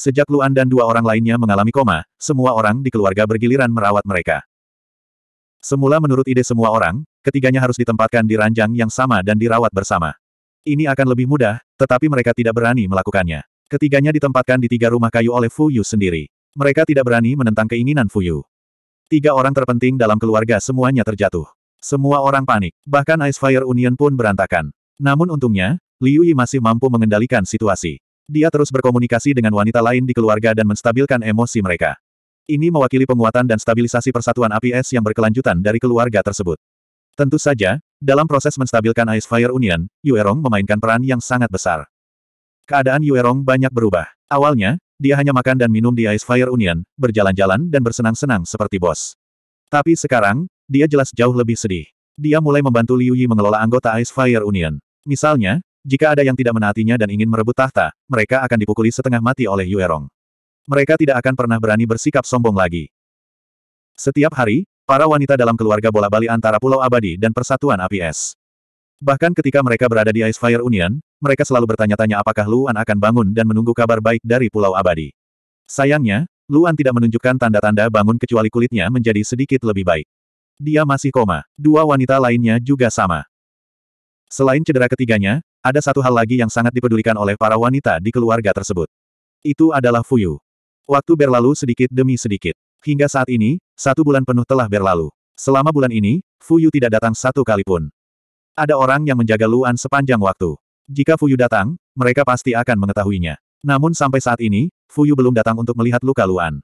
Sejak Luan dan dua orang lainnya mengalami koma, semua orang di keluarga bergiliran merawat mereka. Semula menurut ide semua orang, ketiganya harus ditempatkan di ranjang yang sama dan dirawat bersama. Ini akan lebih mudah, tetapi mereka tidak berani melakukannya. Ketiganya ditempatkan di tiga rumah kayu oleh Fu Yu sendiri. Mereka tidak berani menentang keinginan Fu Yu. Tiga orang terpenting dalam keluarga semuanya terjatuh. Semua orang panik, bahkan Ice Fire Union pun berantakan. Namun untungnya, Liu Yi masih mampu mengendalikan situasi. Dia terus berkomunikasi dengan wanita lain di keluarga dan menstabilkan emosi mereka. Ini mewakili penguatan dan stabilisasi persatuan api es yang berkelanjutan dari keluarga tersebut. Tentu saja, dalam proses menstabilkan Ice Fire Union, Yu Erong memainkan peran yang sangat besar. Keadaan Yu Erong banyak berubah. Awalnya, dia hanya makan dan minum di Ice Fire Union, berjalan-jalan dan bersenang-senang seperti bos. Tapi sekarang, dia jelas jauh lebih sedih. Dia mulai membantu Liu Yi mengelola anggota Ice Fire Union. Misalnya, jika ada yang tidak menaatinya dan ingin merebut tahta, mereka akan dipukuli setengah mati oleh Yuerong. Mereka tidak akan pernah berani bersikap sombong lagi. Setiap hari, para wanita dalam keluarga bola-bali antara Pulau Abadi dan Persatuan Api Es. Bahkan ketika mereka berada di Ice Fire Union, mereka selalu bertanya-tanya apakah Luan akan bangun dan menunggu kabar baik dari Pulau Abadi. Sayangnya, Luan tidak menunjukkan tanda-tanda bangun kecuali kulitnya menjadi sedikit lebih baik. Dia masih koma. Dua wanita lainnya juga sama. Selain cedera ketiganya, ada satu hal lagi yang sangat dipedulikan oleh para wanita di keluarga tersebut. Itu adalah Fuyu. Waktu berlalu sedikit demi sedikit. Hingga saat ini, satu bulan penuh telah berlalu. Selama bulan ini, Fuyu tidak datang satu kali pun. Ada orang yang menjaga Luan sepanjang waktu. Jika Fuyu datang, mereka pasti akan mengetahuinya. Namun sampai saat ini, Fuyu belum datang untuk melihat luka Luan.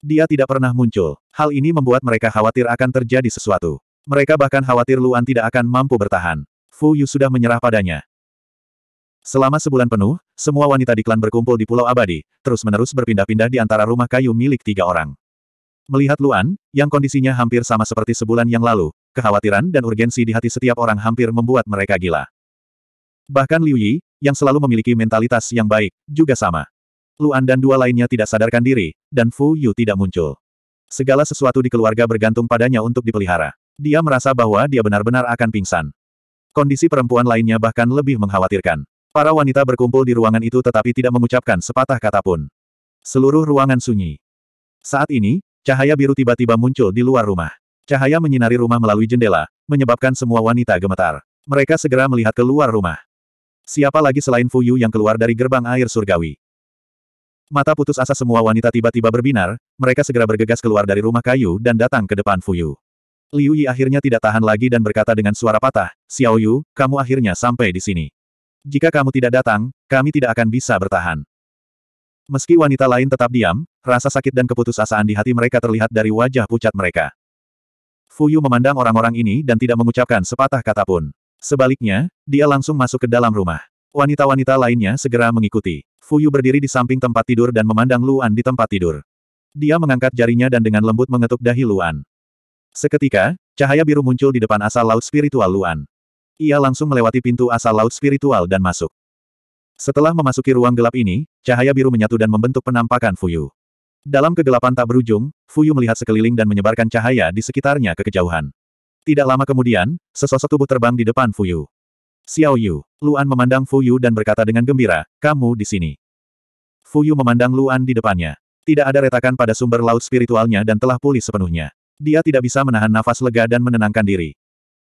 Dia tidak pernah muncul. Hal ini membuat mereka khawatir akan terjadi sesuatu. Mereka bahkan khawatir Luan tidak akan mampu bertahan. Fu Yu sudah menyerah padanya. Selama sebulan penuh, semua wanita di klan berkumpul di Pulau Abadi, terus-menerus berpindah-pindah di antara rumah kayu milik tiga orang. Melihat Luan, yang kondisinya hampir sama seperti sebulan yang lalu, kekhawatiran dan urgensi di hati setiap orang hampir membuat mereka gila. Bahkan Liu Yi, yang selalu memiliki mentalitas yang baik, juga sama. Luan dan dua lainnya tidak sadarkan diri, dan Fu Yu tidak muncul. Segala sesuatu di keluarga bergantung padanya untuk dipelihara. Dia merasa bahwa dia benar-benar akan pingsan. Kondisi perempuan lainnya bahkan lebih mengkhawatirkan. Para wanita berkumpul di ruangan itu tetapi tidak mengucapkan sepatah kata pun. Seluruh ruangan sunyi. Saat ini, cahaya biru tiba-tiba muncul di luar rumah. Cahaya menyinari rumah melalui jendela, menyebabkan semua wanita gemetar. Mereka segera melihat keluar rumah. Siapa lagi selain Fu Yu yang keluar dari gerbang air surgawi? Mata putus asa semua wanita tiba-tiba berbinar, mereka segera bergegas keluar dari rumah kayu dan datang ke depan Fu Yu. Liu Yi akhirnya tidak tahan lagi dan berkata dengan suara patah, Xiao Yu, kamu akhirnya sampai di sini. Jika kamu tidak datang, kami tidak akan bisa bertahan. Meski wanita lain tetap diam, rasa sakit dan keputusasaan di hati mereka terlihat dari wajah pucat mereka. Fu Yu memandang orang-orang ini dan tidak mengucapkan sepatah kata pun. Sebaliknya, dia langsung masuk ke dalam rumah. Wanita-wanita lainnya segera mengikuti. Fu Yu berdiri di samping tempat tidur dan memandang Luan di tempat tidur. Dia mengangkat jarinya dan dengan lembut mengetuk dahi Luan. Seketika, cahaya biru muncul di depan asal laut spiritual Luan. Ia langsung melewati pintu asal laut spiritual dan masuk. Setelah memasuki ruang gelap ini, cahaya biru menyatu dan membentuk penampakan Fuyu. Dalam kegelapan tak berujung, Fuyu melihat sekeliling dan menyebarkan cahaya di sekitarnya ke kejauhan. Tidak lama kemudian, sesosok tubuh terbang di depan Fuyu. Xiao Yu. Luan memandang Fuyu dan berkata dengan gembira, kamu di sini. Fuyu memandang Luan di depannya. Tidak ada retakan pada sumber laut spiritualnya dan telah pulih sepenuhnya. Dia tidak bisa menahan nafas lega dan menenangkan diri.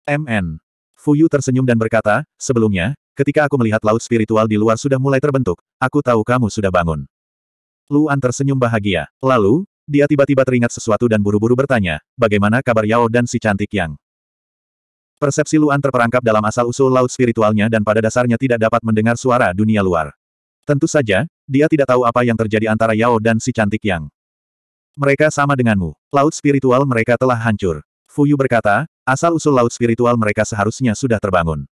MN. Fuyu tersenyum dan berkata, sebelumnya, ketika aku melihat laut spiritual di luar sudah mulai terbentuk, aku tahu kamu sudah bangun. Luan tersenyum bahagia. Lalu, dia tiba-tiba teringat sesuatu dan buru-buru bertanya, bagaimana kabar Yao dan si cantik Yang? Persepsi Luan terperangkap dalam asal-usul laut spiritualnya dan pada dasarnya tidak dapat mendengar suara dunia luar. Tentu saja, dia tidak tahu apa yang terjadi antara Yao dan si cantik Yang. Mereka sama denganmu. Laut spiritual mereka telah hancur. Fuyu berkata, asal-usul laut spiritual mereka seharusnya sudah terbangun.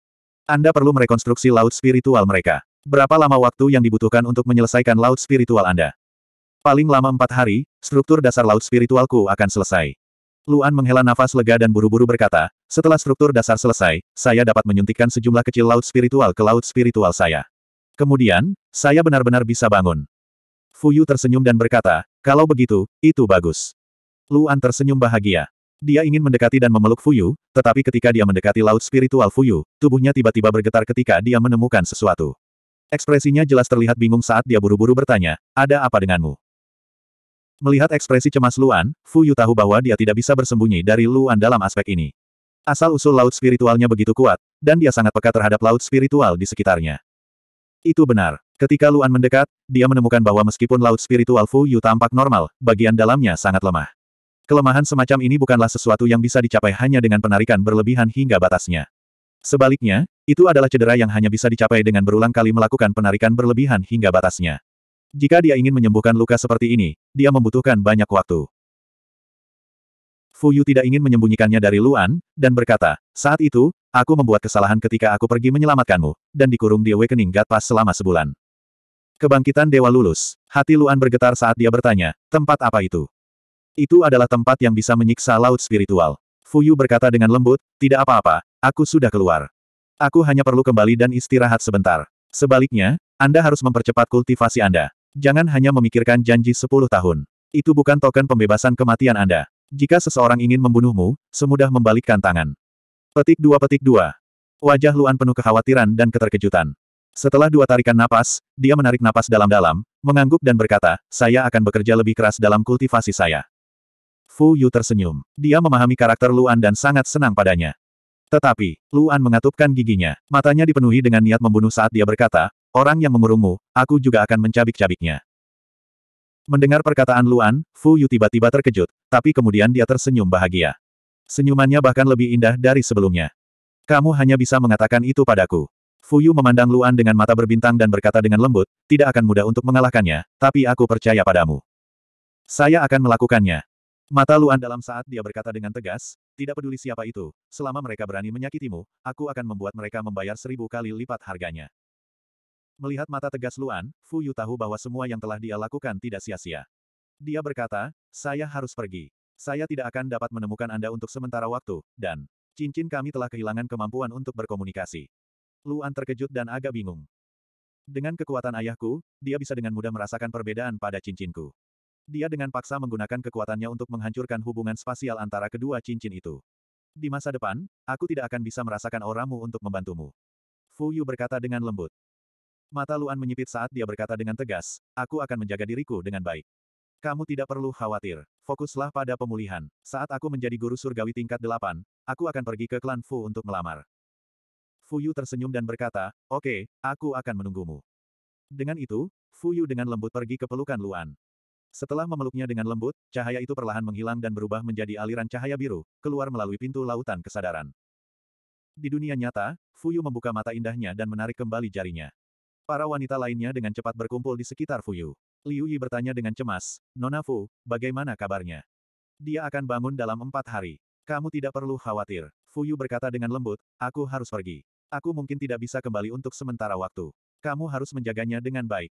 Anda perlu merekonstruksi laut spiritual mereka. Berapa lama waktu yang dibutuhkan untuk menyelesaikan laut spiritual Anda? Paling lama empat hari, struktur dasar laut spiritualku akan selesai. Luan menghela nafas lega dan buru-buru berkata, setelah struktur dasar selesai, saya dapat menyuntikkan sejumlah kecil laut spiritual ke laut spiritual saya. Kemudian, saya benar-benar bisa bangun. Fuyu tersenyum dan berkata, kalau begitu, itu bagus. Luan tersenyum bahagia. Dia ingin mendekati dan memeluk Fuyu, tetapi ketika dia mendekati laut spiritual Fuyu, tubuhnya tiba-tiba bergetar ketika dia menemukan sesuatu. Ekspresinya jelas terlihat bingung saat dia buru-buru bertanya, ada apa denganmu? Melihat ekspresi cemas Luan, Fu Yu tahu bahwa dia tidak bisa bersembunyi dari Luan dalam aspek ini. Asal-usul laut spiritualnya begitu kuat, dan dia sangat peka terhadap laut spiritual di sekitarnya. Itu benar. Ketika Luan mendekat, dia menemukan bahwa meskipun laut spiritual Fu Yu tampak normal, bagian dalamnya sangat lemah. Kelemahan semacam ini bukanlah sesuatu yang bisa dicapai hanya dengan penarikan berlebihan hingga batasnya. Sebaliknya, itu adalah cedera yang hanya bisa dicapai dengan berulang kali melakukan penarikan berlebihan hingga batasnya. Jika dia ingin menyembuhkan luka seperti ini, dia membutuhkan banyak waktu. Fu Yu tidak ingin menyembunyikannya dari Luan, dan berkata, saat itu, aku membuat kesalahan ketika aku pergi menyelamatkanmu, dan dikurung di Awakening God Pass selama sebulan. Kebangkitan Dewa lulus. Hati Luan bergetar saat dia bertanya, tempat apa itu? Itu adalah tempat yang bisa menyiksa laut spiritual. Fu Yu berkata dengan lembut, tidak apa-apa, aku sudah keluar. Aku hanya perlu kembali dan istirahat sebentar. Sebaliknya, Anda harus mempercepat kultivasi Anda. Jangan hanya memikirkan janji 10 tahun. Itu bukan token pembebasan kematian Anda. Jika seseorang ingin membunuhmu, semudah membalikkan tangan. Petik 2 Petik 2. Wajah Luan penuh kekhawatiran dan keterkejutan. Setelah dua tarikan napas, dia menarik napas dalam-dalam, mengangguk dan berkata, saya akan bekerja lebih keras dalam kultivasi saya. Fu Yu tersenyum. Dia memahami karakter Luan dan sangat senang padanya. Tetapi, Luan mengatupkan giginya. Matanya dipenuhi dengan niat membunuh saat dia berkata, Orang yang mengurungmu, aku juga akan mencabik-cabiknya. Mendengar perkataan Luan, Fu Yu tiba-tiba terkejut, tapi kemudian dia tersenyum bahagia. Senyumannya bahkan lebih indah dari sebelumnya. Kamu hanya bisa mengatakan itu padaku. Fu Yu memandang Luan dengan mata berbintang dan berkata dengan lembut, tidak akan mudah untuk mengalahkannya, tapi aku percaya padamu. Saya akan melakukannya. Mata Luan dalam saat dia berkata dengan tegas, tidak peduli siapa itu, selama mereka berani menyakitimu, aku akan membuat mereka membayar seribu kali lipat harganya. Melihat mata tegas Luan, Fu Yu tahu bahwa semua yang telah dia lakukan tidak sia-sia. Dia berkata, saya harus pergi. Saya tidak akan dapat menemukan Anda untuk sementara waktu, dan cincin kami telah kehilangan kemampuan untuk berkomunikasi. Luan terkejut dan agak bingung. Dengan kekuatan ayahku, dia bisa dengan mudah merasakan perbedaan pada cincinku. Dia dengan paksa menggunakan kekuatannya untuk menghancurkan hubungan spasial antara kedua cincin itu. Di masa depan, aku tidak akan bisa merasakan auramu untuk membantumu. Fu Yu berkata dengan lembut. Mata Luan menyipit saat dia berkata dengan tegas, aku akan menjaga diriku dengan baik. Kamu tidak perlu khawatir. Fokuslah pada pemulihan. Saat aku menjadi guru surgawi tingkat delapan, aku akan pergi ke klan Fu untuk melamar. Fu Yu tersenyum dan berkata, oke, okay, aku akan menunggumu. Dengan itu, Fu Yu dengan lembut pergi ke pelukan Luan. Setelah memeluknya dengan lembut, cahaya itu perlahan menghilang dan berubah menjadi aliran cahaya biru, keluar melalui pintu lautan kesadaran. Di dunia nyata, Fu Yu membuka mata indahnya dan menarik kembali jarinya. Para wanita lainnya dengan cepat berkumpul di sekitar Fuyu. Liu Yi bertanya dengan cemas, Nona Fu, bagaimana kabarnya? Dia akan bangun dalam empat hari. Kamu tidak perlu khawatir. Fuyu berkata dengan lembut, aku harus pergi. Aku mungkin tidak bisa kembali untuk sementara waktu. Kamu harus menjaganya dengan baik.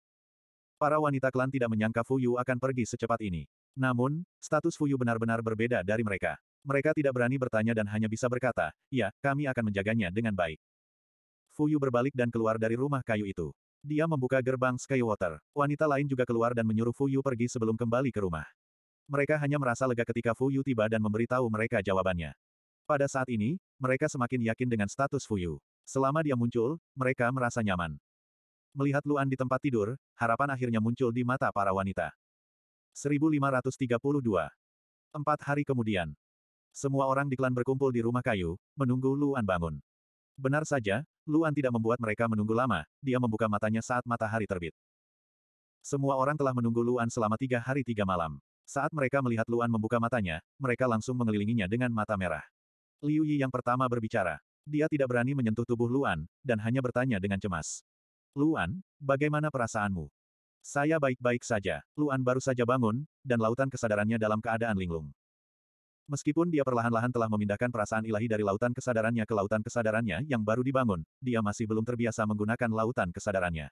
Para wanita klan tidak menyangka Fuyu akan pergi secepat ini. Namun, status Fuyu benar-benar berbeda dari mereka. Mereka tidak berani bertanya dan hanya bisa berkata, ya, kami akan menjaganya dengan baik. Fuyu berbalik dan keluar dari rumah kayu itu. Dia membuka gerbang Skywater. Wanita lain juga keluar dan menyuruh Fu Yu pergi sebelum kembali ke rumah. Mereka hanya merasa lega ketika Fu Yu tiba dan memberitahu mereka jawabannya. Pada saat ini, mereka semakin yakin dengan status Fu Yu. Selama dia muncul, mereka merasa nyaman. Melihat Luan di tempat tidur, harapan akhirnya muncul di mata para wanita. 1532. Empat hari kemudian. Semua orang di klan berkumpul di rumah kayu, menunggu Luan bangun. Benar saja, Luan tidak membuat mereka menunggu lama, dia membuka matanya saat matahari terbit. Semua orang telah menunggu Luan selama tiga hari tiga malam. Saat mereka melihat Luan membuka matanya, mereka langsung mengelilinginya dengan mata merah. Liu Yi yang pertama berbicara. Dia tidak berani menyentuh tubuh Luan, dan hanya bertanya dengan cemas. Luan, bagaimana perasaanmu? Saya baik-baik saja. Luan baru saja bangun, dan lautan kesadarannya dalam keadaan linglung. Meskipun dia perlahan-lahan telah memindahkan perasaan ilahi dari lautan kesadarannya ke lautan kesadarannya yang baru dibangun, dia masih belum terbiasa menggunakan lautan kesadarannya.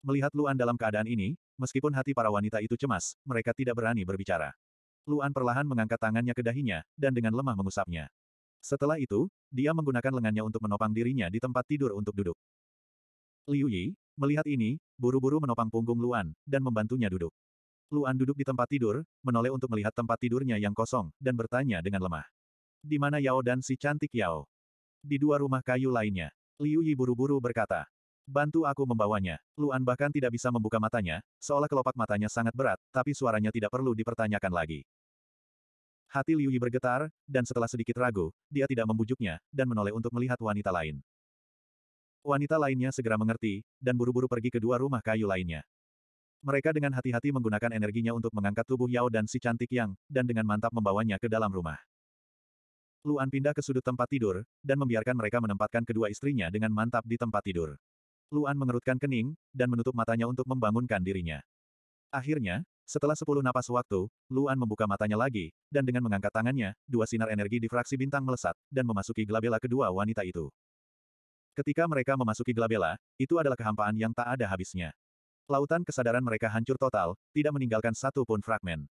Melihat Luan dalam keadaan ini, meskipun hati para wanita itu cemas, mereka tidak berani berbicara. Luan perlahan mengangkat tangannya ke dahinya, dan dengan lemah mengusapnya. Setelah itu, dia menggunakan lengannya untuk menopang dirinya di tempat tidur untuk duduk. Liu Yi, melihat ini, buru-buru menopang punggung Luan, dan membantunya duduk. Luan duduk di tempat tidur, menoleh untuk melihat tempat tidurnya yang kosong, dan bertanya dengan lemah. Di mana Yao dan si cantik Yao? Di dua rumah kayu lainnya. Liu Yi buru-buru berkata. Bantu aku membawanya. Luan bahkan tidak bisa membuka matanya, seolah kelopak matanya sangat berat, tapi suaranya tidak perlu dipertanyakan lagi. Hati Liu Yi bergetar, dan setelah sedikit ragu, dia tidak membujuknya, dan menoleh untuk melihat wanita lain. Wanita lainnya segera mengerti, dan buru-buru pergi ke dua rumah kayu lainnya. Mereka dengan hati-hati menggunakan energinya untuk mengangkat tubuh Yao dan si cantik Yang, dan dengan mantap membawanya ke dalam rumah. Luan pindah ke sudut tempat tidur, dan membiarkan mereka menempatkan kedua istrinya dengan mantap di tempat tidur. Luan mengerutkan kening, dan menutup matanya untuk membangunkan dirinya. Akhirnya, setelah sepuluh napas waktu, Luan membuka matanya lagi, dan dengan mengangkat tangannya, dua sinar energi di fraksi bintang melesat, dan memasuki gelabela kedua wanita itu. Ketika mereka memasuki gelabela, itu adalah kehampaan yang tak ada habisnya. Lautan kesadaran mereka hancur total, tidak meninggalkan satu pun fragmen.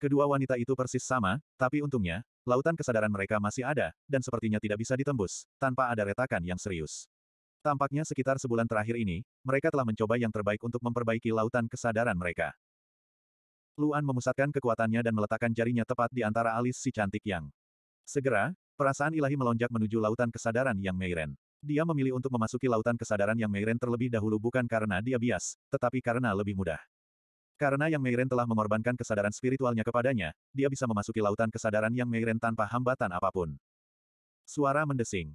Kedua wanita itu persis sama, tapi untungnya, lautan kesadaran mereka masih ada, dan sepertinya tidak bisa ditembus, tanpa ada retakan yang serius. Tampaknya sekitar sebulan terakhir ini, mereka telah mencoba yang terbaik untuk memperbaiki lautan kesadaran mereka. Luan memusatkan kekuatannya dan meletakkan jarinya tepat di antara alis si cantik yang. Segera, perasaan ilahi melonjak menuju lautan kesadaran yang Meiren. Dia memilih untuk memasuki lautan kesadaran yang Meiren terlebih dahulu bukan karena dia bias, tetapi karena lebih mudah. Karena Yang Meiren telah mengorbankan kesadaran spiritualnya kepadanya, dia bisa memasuki lautan kesadaran Yang Meiren tanpa hambatan apa pun. Suara mendesing.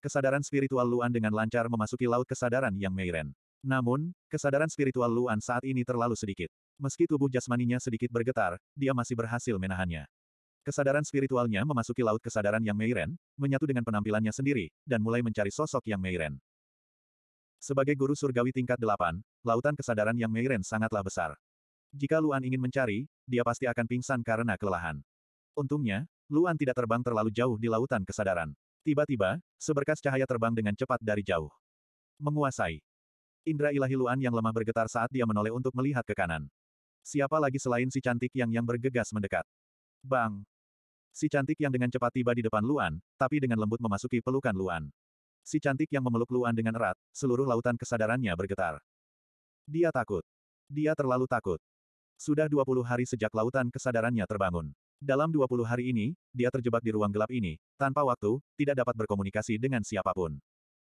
Kesadaran spiritual Luan dengan lancar memasuki laut kesadaran Yang Meiren. Namun, kesadaran spiritual Luan saat ini terlalu sedikit. Meski tubuh jasmaninya sedikit bergetar, dia masih berhasil menahannya. Kesadaran spiritualnya memasuki laut kesadaran Yang Meiren, menyatu dengan penampilannya sendiri, dan mulai mencari sosok Yang Meiren. Sebagai guru surgawi tingkat delapan, lautan kesadaran yang Meiren sangatlah besar. Jika Luan ingin mencari, dia pasti akan pingsan karena kelelahan. Untungnya, Luan tidak terbang terlalu jauh di lautan kesadaran. Tiba-tiba, seberkas cahaya terbang dengan cepat dari jauh. Menguasai. Indra ilahi Luan yang lemah bergetar saat dia menoleh untuk melihat ke kanan. Siapa lagi selain si cantik yang yang bergegas mendekat? Bang! Si cantik yang dengan cepat tiba di depan Luan, tapi dengan lembut memasuki pelukan Luan. Si cantik yang memeluk Luan dengan erat, seluruh lautan kesadarannya bergetar. Dia takut. Dia terlalu takut. Sudah 20 hari sejak lautan kesadarannya terbangun. Dalam 20 hari ini, dia terjebak di ruang gelap ini, tanpa waktu, tidak dapat berkomunikasi dengan siapa pun.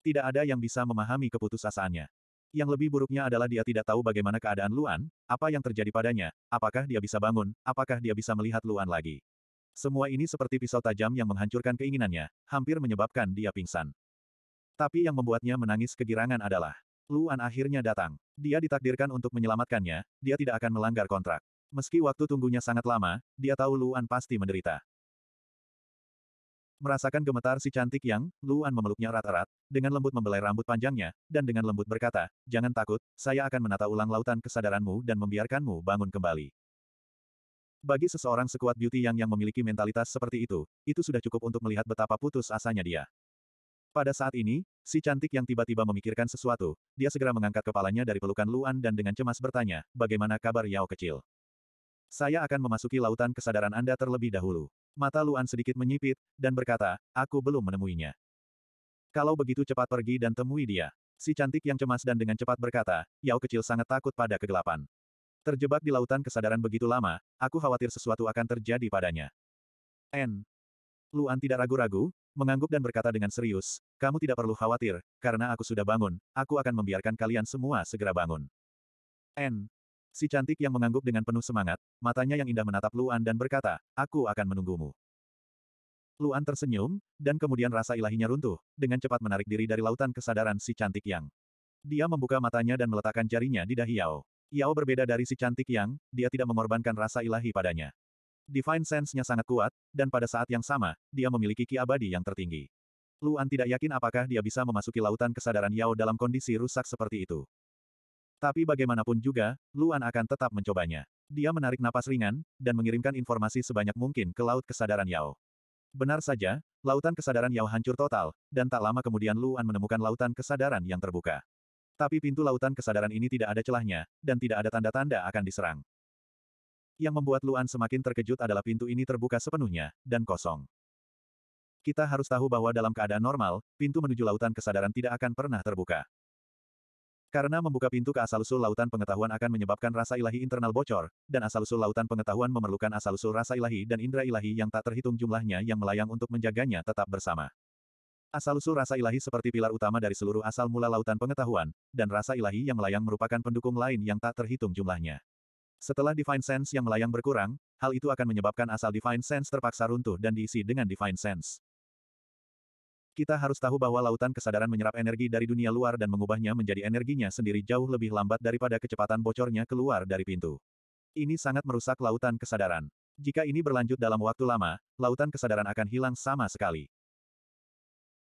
Tidak ada yang bisa memahami keputusasaannya. Yang lebih buruknya adalah dia tidak tahu bagaimana keadaan Luan, apa yang terjadi padanya, apakah dia bisa bangun, apakah dia bisa melihat Luan lagi. Semua ini seperti pisau tajam yang menghancurkan keinginannya, hampir menyebabkan dia pingsan. Tapi yang membuatnya menangis kegirangan adalah Luan akhirnya datang. Dia ditakdirkan untuk menyelamatkannya, dia tidak akan melanggar kontrak. Meski waktu tunggunya sangat lama, dia tahu Luan pasti menderita. Merasakan gemetar si cantik yang, Luan memeluknya erat-erat, dengan lembut membelai rambut panjangnya, dan dengan lembut berkata, Jangan takut, saya akan menata ulang lautan kesadaranmu dan membiarkanmu bangun kembali. Bagi seseorang sekuat beauty yang yang memiliki mentalitas seperti itu, itu sudah cukup untuk melihat betapa putus asanya dia. Pada saat ini, si cantik yang tiba-tiba memikirkan sesuatu, dia segera mengangkat kepalanya dari pelukan Luan dan dengan cemas bertanya, bagaimana kabar Yao kecil? Saya akan memasuki lautan kesadaran Anda terlebih dahulu. Mata Luan sedikit menyipit, dan berkata, aku belum menemuinya. Kalau begitu cepat pergi dan temui dia. Si cantik yang cemas dan dengan cepat berkata, Yao kecil sangat takut pada kegelapan. Terjebak di lautan kesadaran begitu lama, aku khawatir sesuatu akan terjadi padanya. N. Luan tidak ragu-ragu, mengangguk dan berkata dengan serius, kamu tidak perlu khawatir, karena aku sudah bangun, aku akan membiarkan kalian semua segera bangun. N. Si cantik yang mengangguk dengan penuh semangat, matanya yang indah menatap Luan dan berkata, aku akan menunggumu. Luan tersenyum, dan kemudian rasa ilahinya runtuh, dengan cepat menarik diri dari lautan kesadaran si cantik yang. Dia membuka matanya dan meletakkan jarinya di dahi Yao. Yao berbeda dari si cantik yang, dia tidak mengorbankan rasa ilahi padanya. Divine Sense-nya sangat kuat, dan pada saat yang sama, dia memiliki ki abadi yang tertinggi. Luan tidak yakin apakah dia bisa memasuki lautan kesadaran Yao dalam kondisi rusak seperti itu. Tapi bagaimanapun juga, Luan akan tetap mencobanya. Dia menarik napas ringan, dan mengirimkan informasi sebanyak mungkin ke laut kesadaran Yao. Benar saja, lautan kesadaran Yao hancur total, dan tak lama kemudian Luan menemukan lautan kesadaran yang terbuka. Tapi pintu lautan kesadaran ini tidak ada celahnya, dan tidak ada tanda-tanda akan diserang. Yang membuat Luan semakin terkejut adalah pintu ini terbuka sepenuhnya, dan kosong. Kita harus tahu bahwa dalam keadaan normal, pintu menuju lautan kesadaran tidak akan pernah terbuka. Karena membuka pintu ke asal-usul lautan pengetahuan akan menyebabkan rasa ilahi internal bocor, dan asal-usul lautan pengetahuan memerlukan asal-usul rasa ilahi dan indera ilahi yang tak terhitung jumlahnya yang melayang untuk menjaganya tetap bersama. Asal-usul rasa ilahi seperti pilar utama dari seluruh asal mula lautan pengetahuan, dan rasa ilahi yang melayang merupakan pendukung lain yang tak terhitung jumlahnya. Setelah Divine Sense yang melayang berkurang, hal itu akan menyebabkan asal Divine Sense terpaksa runtuh dan diisi dengan Divine Sense. Kita harus tahu bahwa lautan kesadaran menyerap energi dari dunia luar dan mengubahnya menjadi energinya sendiri jauh lebih lambat daripada kecepatan bocornya keluar dari pintu. Ini sangat merusak lautan kesadaran. Jika ini berlanjut dalam waktu lama, lautan kesadaran akan hilang sama sekali.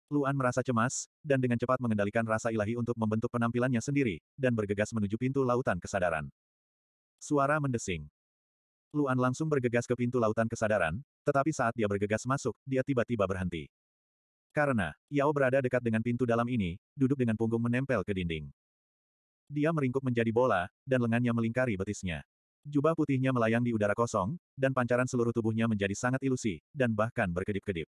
Luan merasa cemas, dan dengan cepat mengendalikan rasa ilahi untuk membentuk penampilannya sendiri, dan bergegas menuju pintu lautan kesadaran. Suara mendesing. Luan langsung bergegas ke pintu lautan kesadaran, tetapi saat dia bergegas masuk, dia tiba-tiba berhenti. Karena, Yao berada dekat dengan pintu dalam ini, duduk dengan punggung menempel ke dinding. Dia meringkuk menjadi bola, dan lengannya melingkari betisnya. Jubah putihnya melayang di udara kosong, dan pancaran seluruh tubuhnya menjadi sangat ilusi, dan bahkan berkedip-kedip.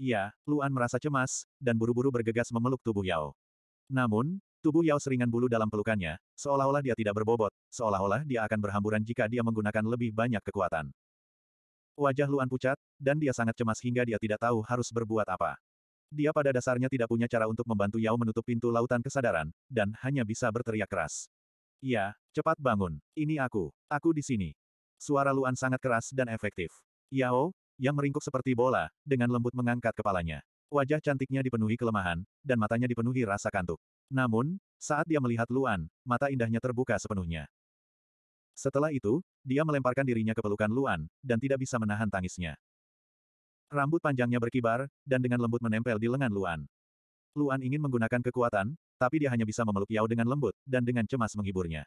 Iya, Luan merasa cemas, dan buru-buru bergegas memeluk tubuh Yao. Namun, tubuh Yao seringan bulu dalam pelukannya, seolah-olah dia tidak berbobot, seolah-olah dia akan berhamburan jika dia menggunakan lebih banyak kekuatan. Wajah Luan pucat, dan dia sangat cemas hingga dia tidak tahu harus berbuat apa. Dia pada dasarnya tidak punya cara untuk membantu Yao menutup pintu lautan kesadaran, dan hanya bisa berteriak keras. Ya, cepat bangun. Ini aku. Aku di sini. Suara Luan sangat keras dan efektif. Yao, yang meringkuk seperti bola, dengan lembut mengangkat kepalanya. Wajah cantiknya dipenuhi kelemahan, dan matanya dipenuhi rasa kantuk. Namun, saat dia melihat Luan, mata indahnya terbuka sepenuhnya. Setelah itu, dia melemparkan dirinya ke pelukan Luan, dan tidak bisa menahan tangisnya. Rambut panjangnya berkibar, dan dengan lembut menempel di lengan Luan. Luan ingin menggunakan kekuatan, tapi dia hanya bisa memeluk Yao dengan lembut, dan dengan cemas menghiburnya.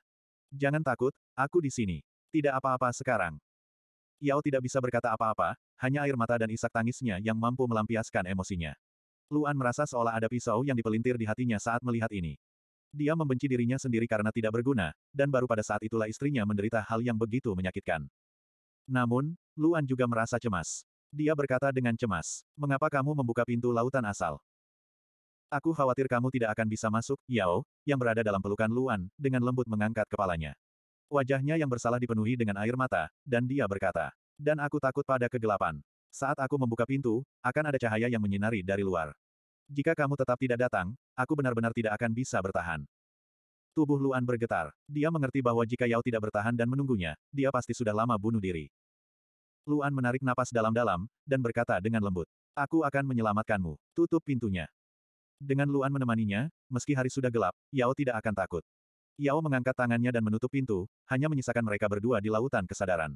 Jangan takut, aku di sini. Tidak apa-apa sekarang. Yao tidak bisa berkata apa-apa, hanya air mata dan isak tangisnya yang mampu melampiaskan emosinya. Luan merasa seolah ada pisau yang dipelintir di hatinya saat melihat ini. Dia membenci dirinya sendiri karena tidak berguna, dan baru pada saat itulah istrinya menderita hal yang begitu menyakitkan. Namun, Luan juga merasa cemas. Dia berkata dengan cemas. Mengapa kamu membuka pintu lautan asal? Aku khawatir kamu tidak akan bisa masuk, Yao, yang berada dalam pelukan Luan, dengan lembut mengangkat kepalanya. Wajahnya yang bersalah dipenuhi dengan air mata, dan dia berkata, dan aku takut pada kegelapan. Saat aku membuka pintu, akan ada cahaya yang menyinari dari luar. Jika kamu tetap tidak datang, aku benar-benar tidak akan bisa bertahan. Tubuh Luan bergetar. Dia mengerti bahwa jika Yao tidak bertahan dan menunggunya, dia pasti sudah lama bunuh diri. Luan menarik napas dalam-dalam, dan berkata dengan lembut. Aku akan menyelamatkanmu. Tutup pintunya. Dengan Luan menemaninya, meski hari sudah gelap, Yao tidak akan takut. Yao mengangkat tangannya dan menutup pintu, hanya menyisakan mereka berdua di lautan kesadaran.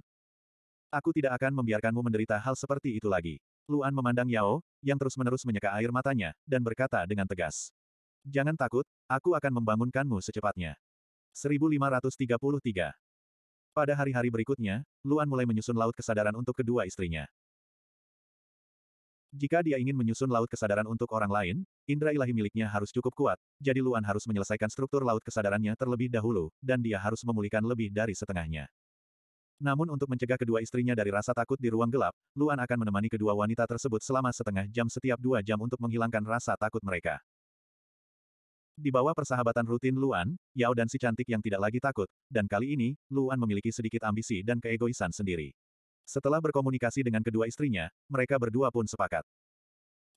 Aku tidak akan membiarkanmu menderita hal seperti itu lagi. Luan memandang Yao, yang terus-menerus menyeka air matanya, dan berkata dengan tegas. Jangan takut, aku akan membangunkanmu secepatnya. 1533 pada hari-hari berikutnya, Luan mulai menyusun laut kesadaran untuk kedua istrinya. Jika dia ingin menyusun laut kesadaran untuk orang lain, indera ilahi miliknya harus cukup kuat, jadi Luan harus menyelesaikan struktur laut kesadarannya terlebih dahulu, dan dia harus memulihkan lebih dari setengahnya. Namun untuk mencegah kedua istrinya dari rasa takut di ruang gelap, Luan akan menemani kedua wanita tersebut selama setengah jam setiap dua jam untuk menghilangkan rasa takut mereka. Di bawah persahabatan rutin Luan, Yao dan si cantik yang tidak lagi takut, dan kali ini, Luan memiliki sedikit ambisi dan keegoisan sendiri. Setelah berkomunikasi dengan kedua istrinya, mereka berdua pun sepakat.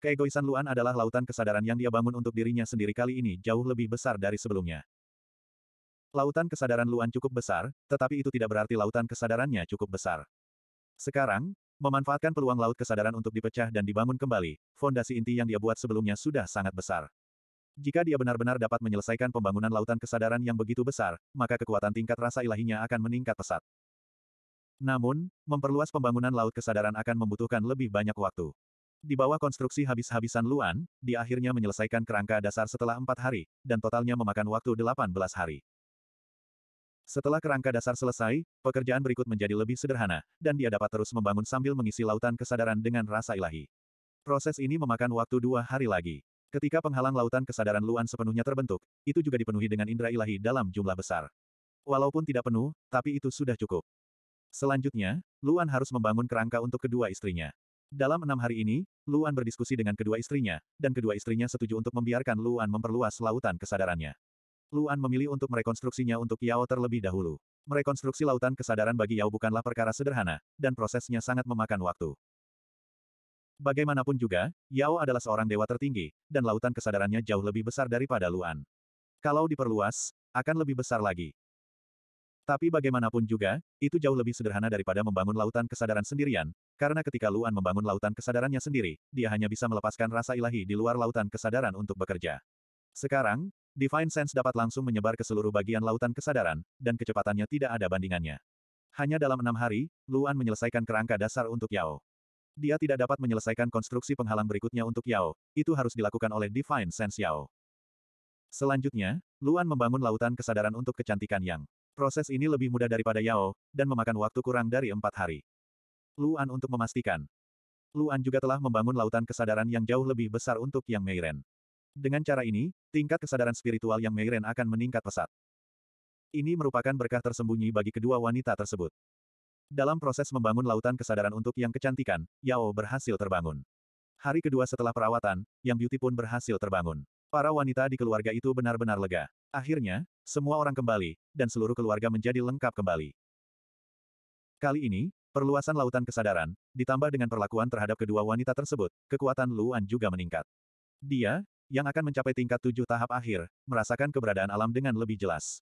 Keegoisan Luan adalah lautan kesadaran yang dia bangun untuk dirinya sendiri kali ini jauh lebih besar dari sebelumnya. Lautan kesadaran Luan cukup besar, tetapi itu tidak berarti lautan kesadarannya cukup besar. Sekarang, memanfaatkan peluang laut kesadaran untuk dipecah dan dibangun kembali, fondasi inti yang dia buat sebelumnya sudah sangat besar. Jika dia benar-benar dapat menyelesaikan pembangunan lautan kesadaran yang begitu besar, maka kekuatan tingkat rasa ilahinya akan meningkat pesat. Namun, memperluas pembangunan laut kesadaran akan membutuhkan lebih banyak waktu. Di bawah konstruksi habis-habisan Luan, dia akhirnya menyelesaikan kerangka dasar setelah empat hari, dan totalnya memakan waktu 18 hari. Setelah kerangka dasar selesai, pekerjaan berikut menjadi lebih sederhana, dan dia dapat terus membangun sambil mengisi lautan kesadaran dengan rasa ilahi. Proses ini memakan waktu dua hari lagi. Ketika penghalang lautan kesadaran Luan sepenuhnya terbentuk, itu juga dipenuhi dengan indera ilahi dalam jumlah besar. Walaupun tidak penuh, tapi itu sudah cukup. Selanjutnya, Luan harus membangun kerangka untuk kedua istrinya. Dalam enam hari ini, Luan berdiskusi dengan kedua istrinya, dan kedua istrinya setuju untuk membiarkan Luan memperluas lautan kesadarannya. Luan memilih untuk merekonstruksinya untuk Yao terlebih dahulu. Merekonstruksi lautan kesadaran bagi Yao bukanlah perkara sederhana, dan prosesnya sangat memakan waktu. Bagaimanapun juga, Yao adalah seorang dewa tertinggi, dan lautan kesadarannya jauh lebih besar daripada Luan. Kalau diperluas, akan lebih besar lagi. Tapi bagaimanapun juga, itu jauh lebih sederhana daripada membangun lautan kesadaran sendirian, karena ketika Luan membangun lautan kesadarannya sendiri, dia hanya bisa melepaskan rasa ilahi di luar lautan kesadaran untuk bekerja. Sekarang, Divine Sense dapat langsung menyebar ke seluruh bagian lautan kesadaran, dan kecepatannya tidak ada bandingannya. Hanya dalam enam hari, Luan menyelesaikan kerangka dasar untuk Yao. Dia tidak dapat menyelesaikan konstruksi penghalang berikutnya untuk Yao, itu harus dilakukan oleh Divine Sense Yao. Selanjutnya, Luan membangun lautan kesadaran untuk kecantikan Yang. Proses ini lebih mudah daripada Yao, dan memakan waktu kurang dari empat hari. Luan untuk memastikan. Luan juga telah membangun lautan kesadaran yang jauh lebih besar untuk Yang Meiren. Dengan cara ini, tingkat kesadaran spiritual Yang Meiren akan meningkat pesat. Ini merupakan berkah tersembunyi bagi kedua wanita tersebut. Dalam proses membangun lautan kesadaran untuk Yang Kecantikan, Yao berhasil terbangun. Hari kedua setelah perawatan, Yang Beauty pun berhasil terbangun. Para wanita di keluarga itu benar-benar lega. Akhirnya, semua orang kembali, dan seluruh keluarga menjadi lengkap kembali. Kali ini, perluasan lautan kesadaran, ditambah dengan perlakuan terhadap kedua wanita tersebut, kekuatan Luan juga meningkat. Dia, yang akan mencapai tingkat tujuh tahap akhir, merasakan keberadaan alam dengan lebih jelas.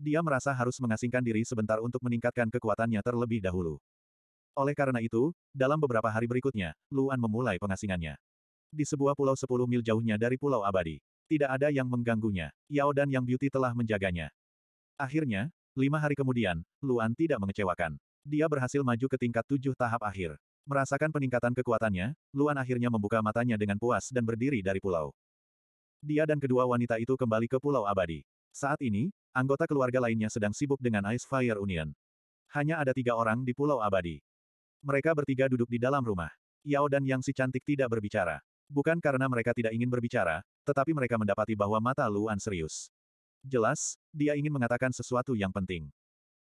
Dia merasa harus mengasingkan diri sebentar untuk meningkatkan kekuatannya terlebih dahulu. Oleh karena itu, dalam beberapa hari berikutnya, Luan memulai pengasingannya. Di sebuah pulau sepuluh mil jauhnya dari Pulau Abadi. Tidak ada yang mengganggunya. Yao dan Yang Beauty telah menjaganya. Akhirnya, lima hari kemudian, Luan tidak mengecewakan. Dia berhasil maju ke tingkat tujuh tahap akhir. Merasakan peningkatan kekuatannya, Luan akhirnya membuka matanya dengan puas dan berdiri dari pulau. Dia dan kedua wanita itu kembali ke Pulau Abadi. Saat ini, anggota keluarga lainnya sedang sibuk dengan Ice Fire Union. Hanya ada tiga orang di Pulau Abadi. Mereka bertiga duduk di dalam rumah. Yao dan Yang si cantik tidak berbicara. Bukan karena mereka tidak ingin berbicara, tetapi mereka mendapati bahwa mata Luan serius. Jelas, dia ingin mengatakan sesuatu yang penting.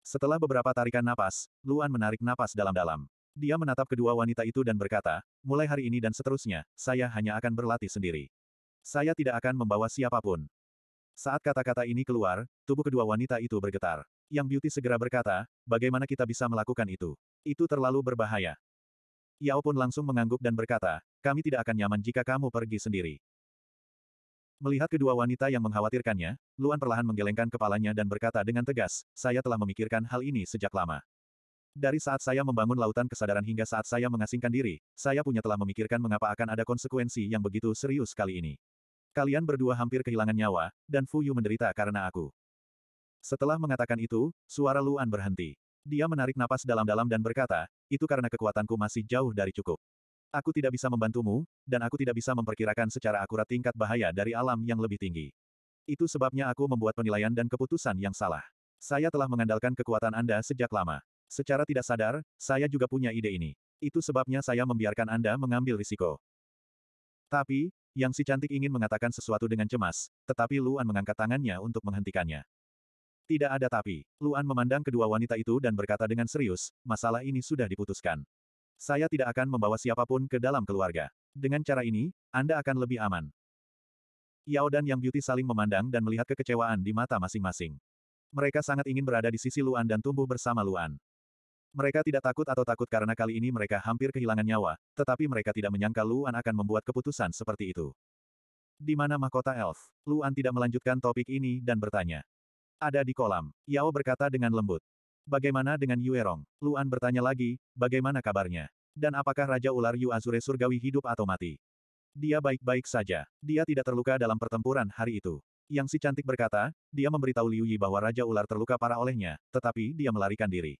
Setelah beberapa tarikan napas, Luan menarik napas dalam-dalam. Dia menatap kedua wanita itu dan berkata, mulai hari ini dan seterusnya, saya hanya akan berlatih sendiri. Saya tidak akan membawa siapa pun. Saat kata-kata ini keluar, tubuh kedua wanita itu bergetar. Yang Beauty segera berkata, bagaimana kita bisa melakukan itu? Itu terlalu berbahaya. Yao pun langsung mengangguk dan berkata, kami tidak akan nyaman jika kamu pergi sendiri. Melihat kedua wanita yang mengkhawatirkannya, Luan perlahan menggelengkan kepalanya dan berkata dengan tegas, saya telah memikirkan hal ini sejak lama. Dari saat saya membangun lautan kesadaran hingga saat saya mengasingkan diri, saya punya telah memikirkan mengapa akan ada konsekuensi yang begitu serius kali ini. Kalian berdua hampir kehilangan nyawa, dan Fu Yu menderita karena aku. Setelah mengatakan itu, suara Luan berhenti. Dia menarik napas dalam-dalam dan berkata, itu karena kekuatanku masih jauh dari cukup. Aku tidak bisa membantumu, dan aku tidak bisa memperkirakan secara akurat tingkat bahaya dari alam yang lebih tinggi. Itu sebabnya aku membuat penilaian dan keputusan yang salah. Saya telah mengandalkan kekuatan Anda sejak lama. Secara tidak sadar, saya juga punya ide ini. Itu sebabnya saya membiarkan Anda mengambil risiko. Tapi, yang si cantik ingin mengatakan sesuatu dengan cemas, tetapi Luan mengangkat tangannya untuk menghentikannya. Tidak ada tapi. Luan memandang kedua wanita itu dan berkata dengan serius, masalah ini sudah diputuskan. Saya tidak akan membawa siapa pun ke dalam keluarga. Dengan cara ini, Anda akan lebih aman. Yao dan Yang Beauty saling memandang dan melihat kekecewaan di mata masing-masing. Mereka sangat ingin berada di sisi Luan dan tumbuh bersama Luan. Mereka tidak takut atau takut karena kali ini mereka hampir kehilangan nyawa, tetapi mereka tidak menyangka Luan akan membuat keputusan seperti itu. Di mana mahkota elf? Luan tidak melanjutkan topik ini dan bertanya. Ada di kolam. Yao berkata dengan lembut. Bagaimana dengan Yuerong? Luan bertanya lagi, bagaimana kabarnya? Dan apakah Raja Ular Yu Azure Surgawi hidup atau mati? Dia baik-baik saja. Dia tidak terluka dalam pertempuran hari itu. Yang si cantik berkata, dia memberitahu Liu Yi bahwa Raja Ular terluka parah olehnya, tetapi dia melarikan diri.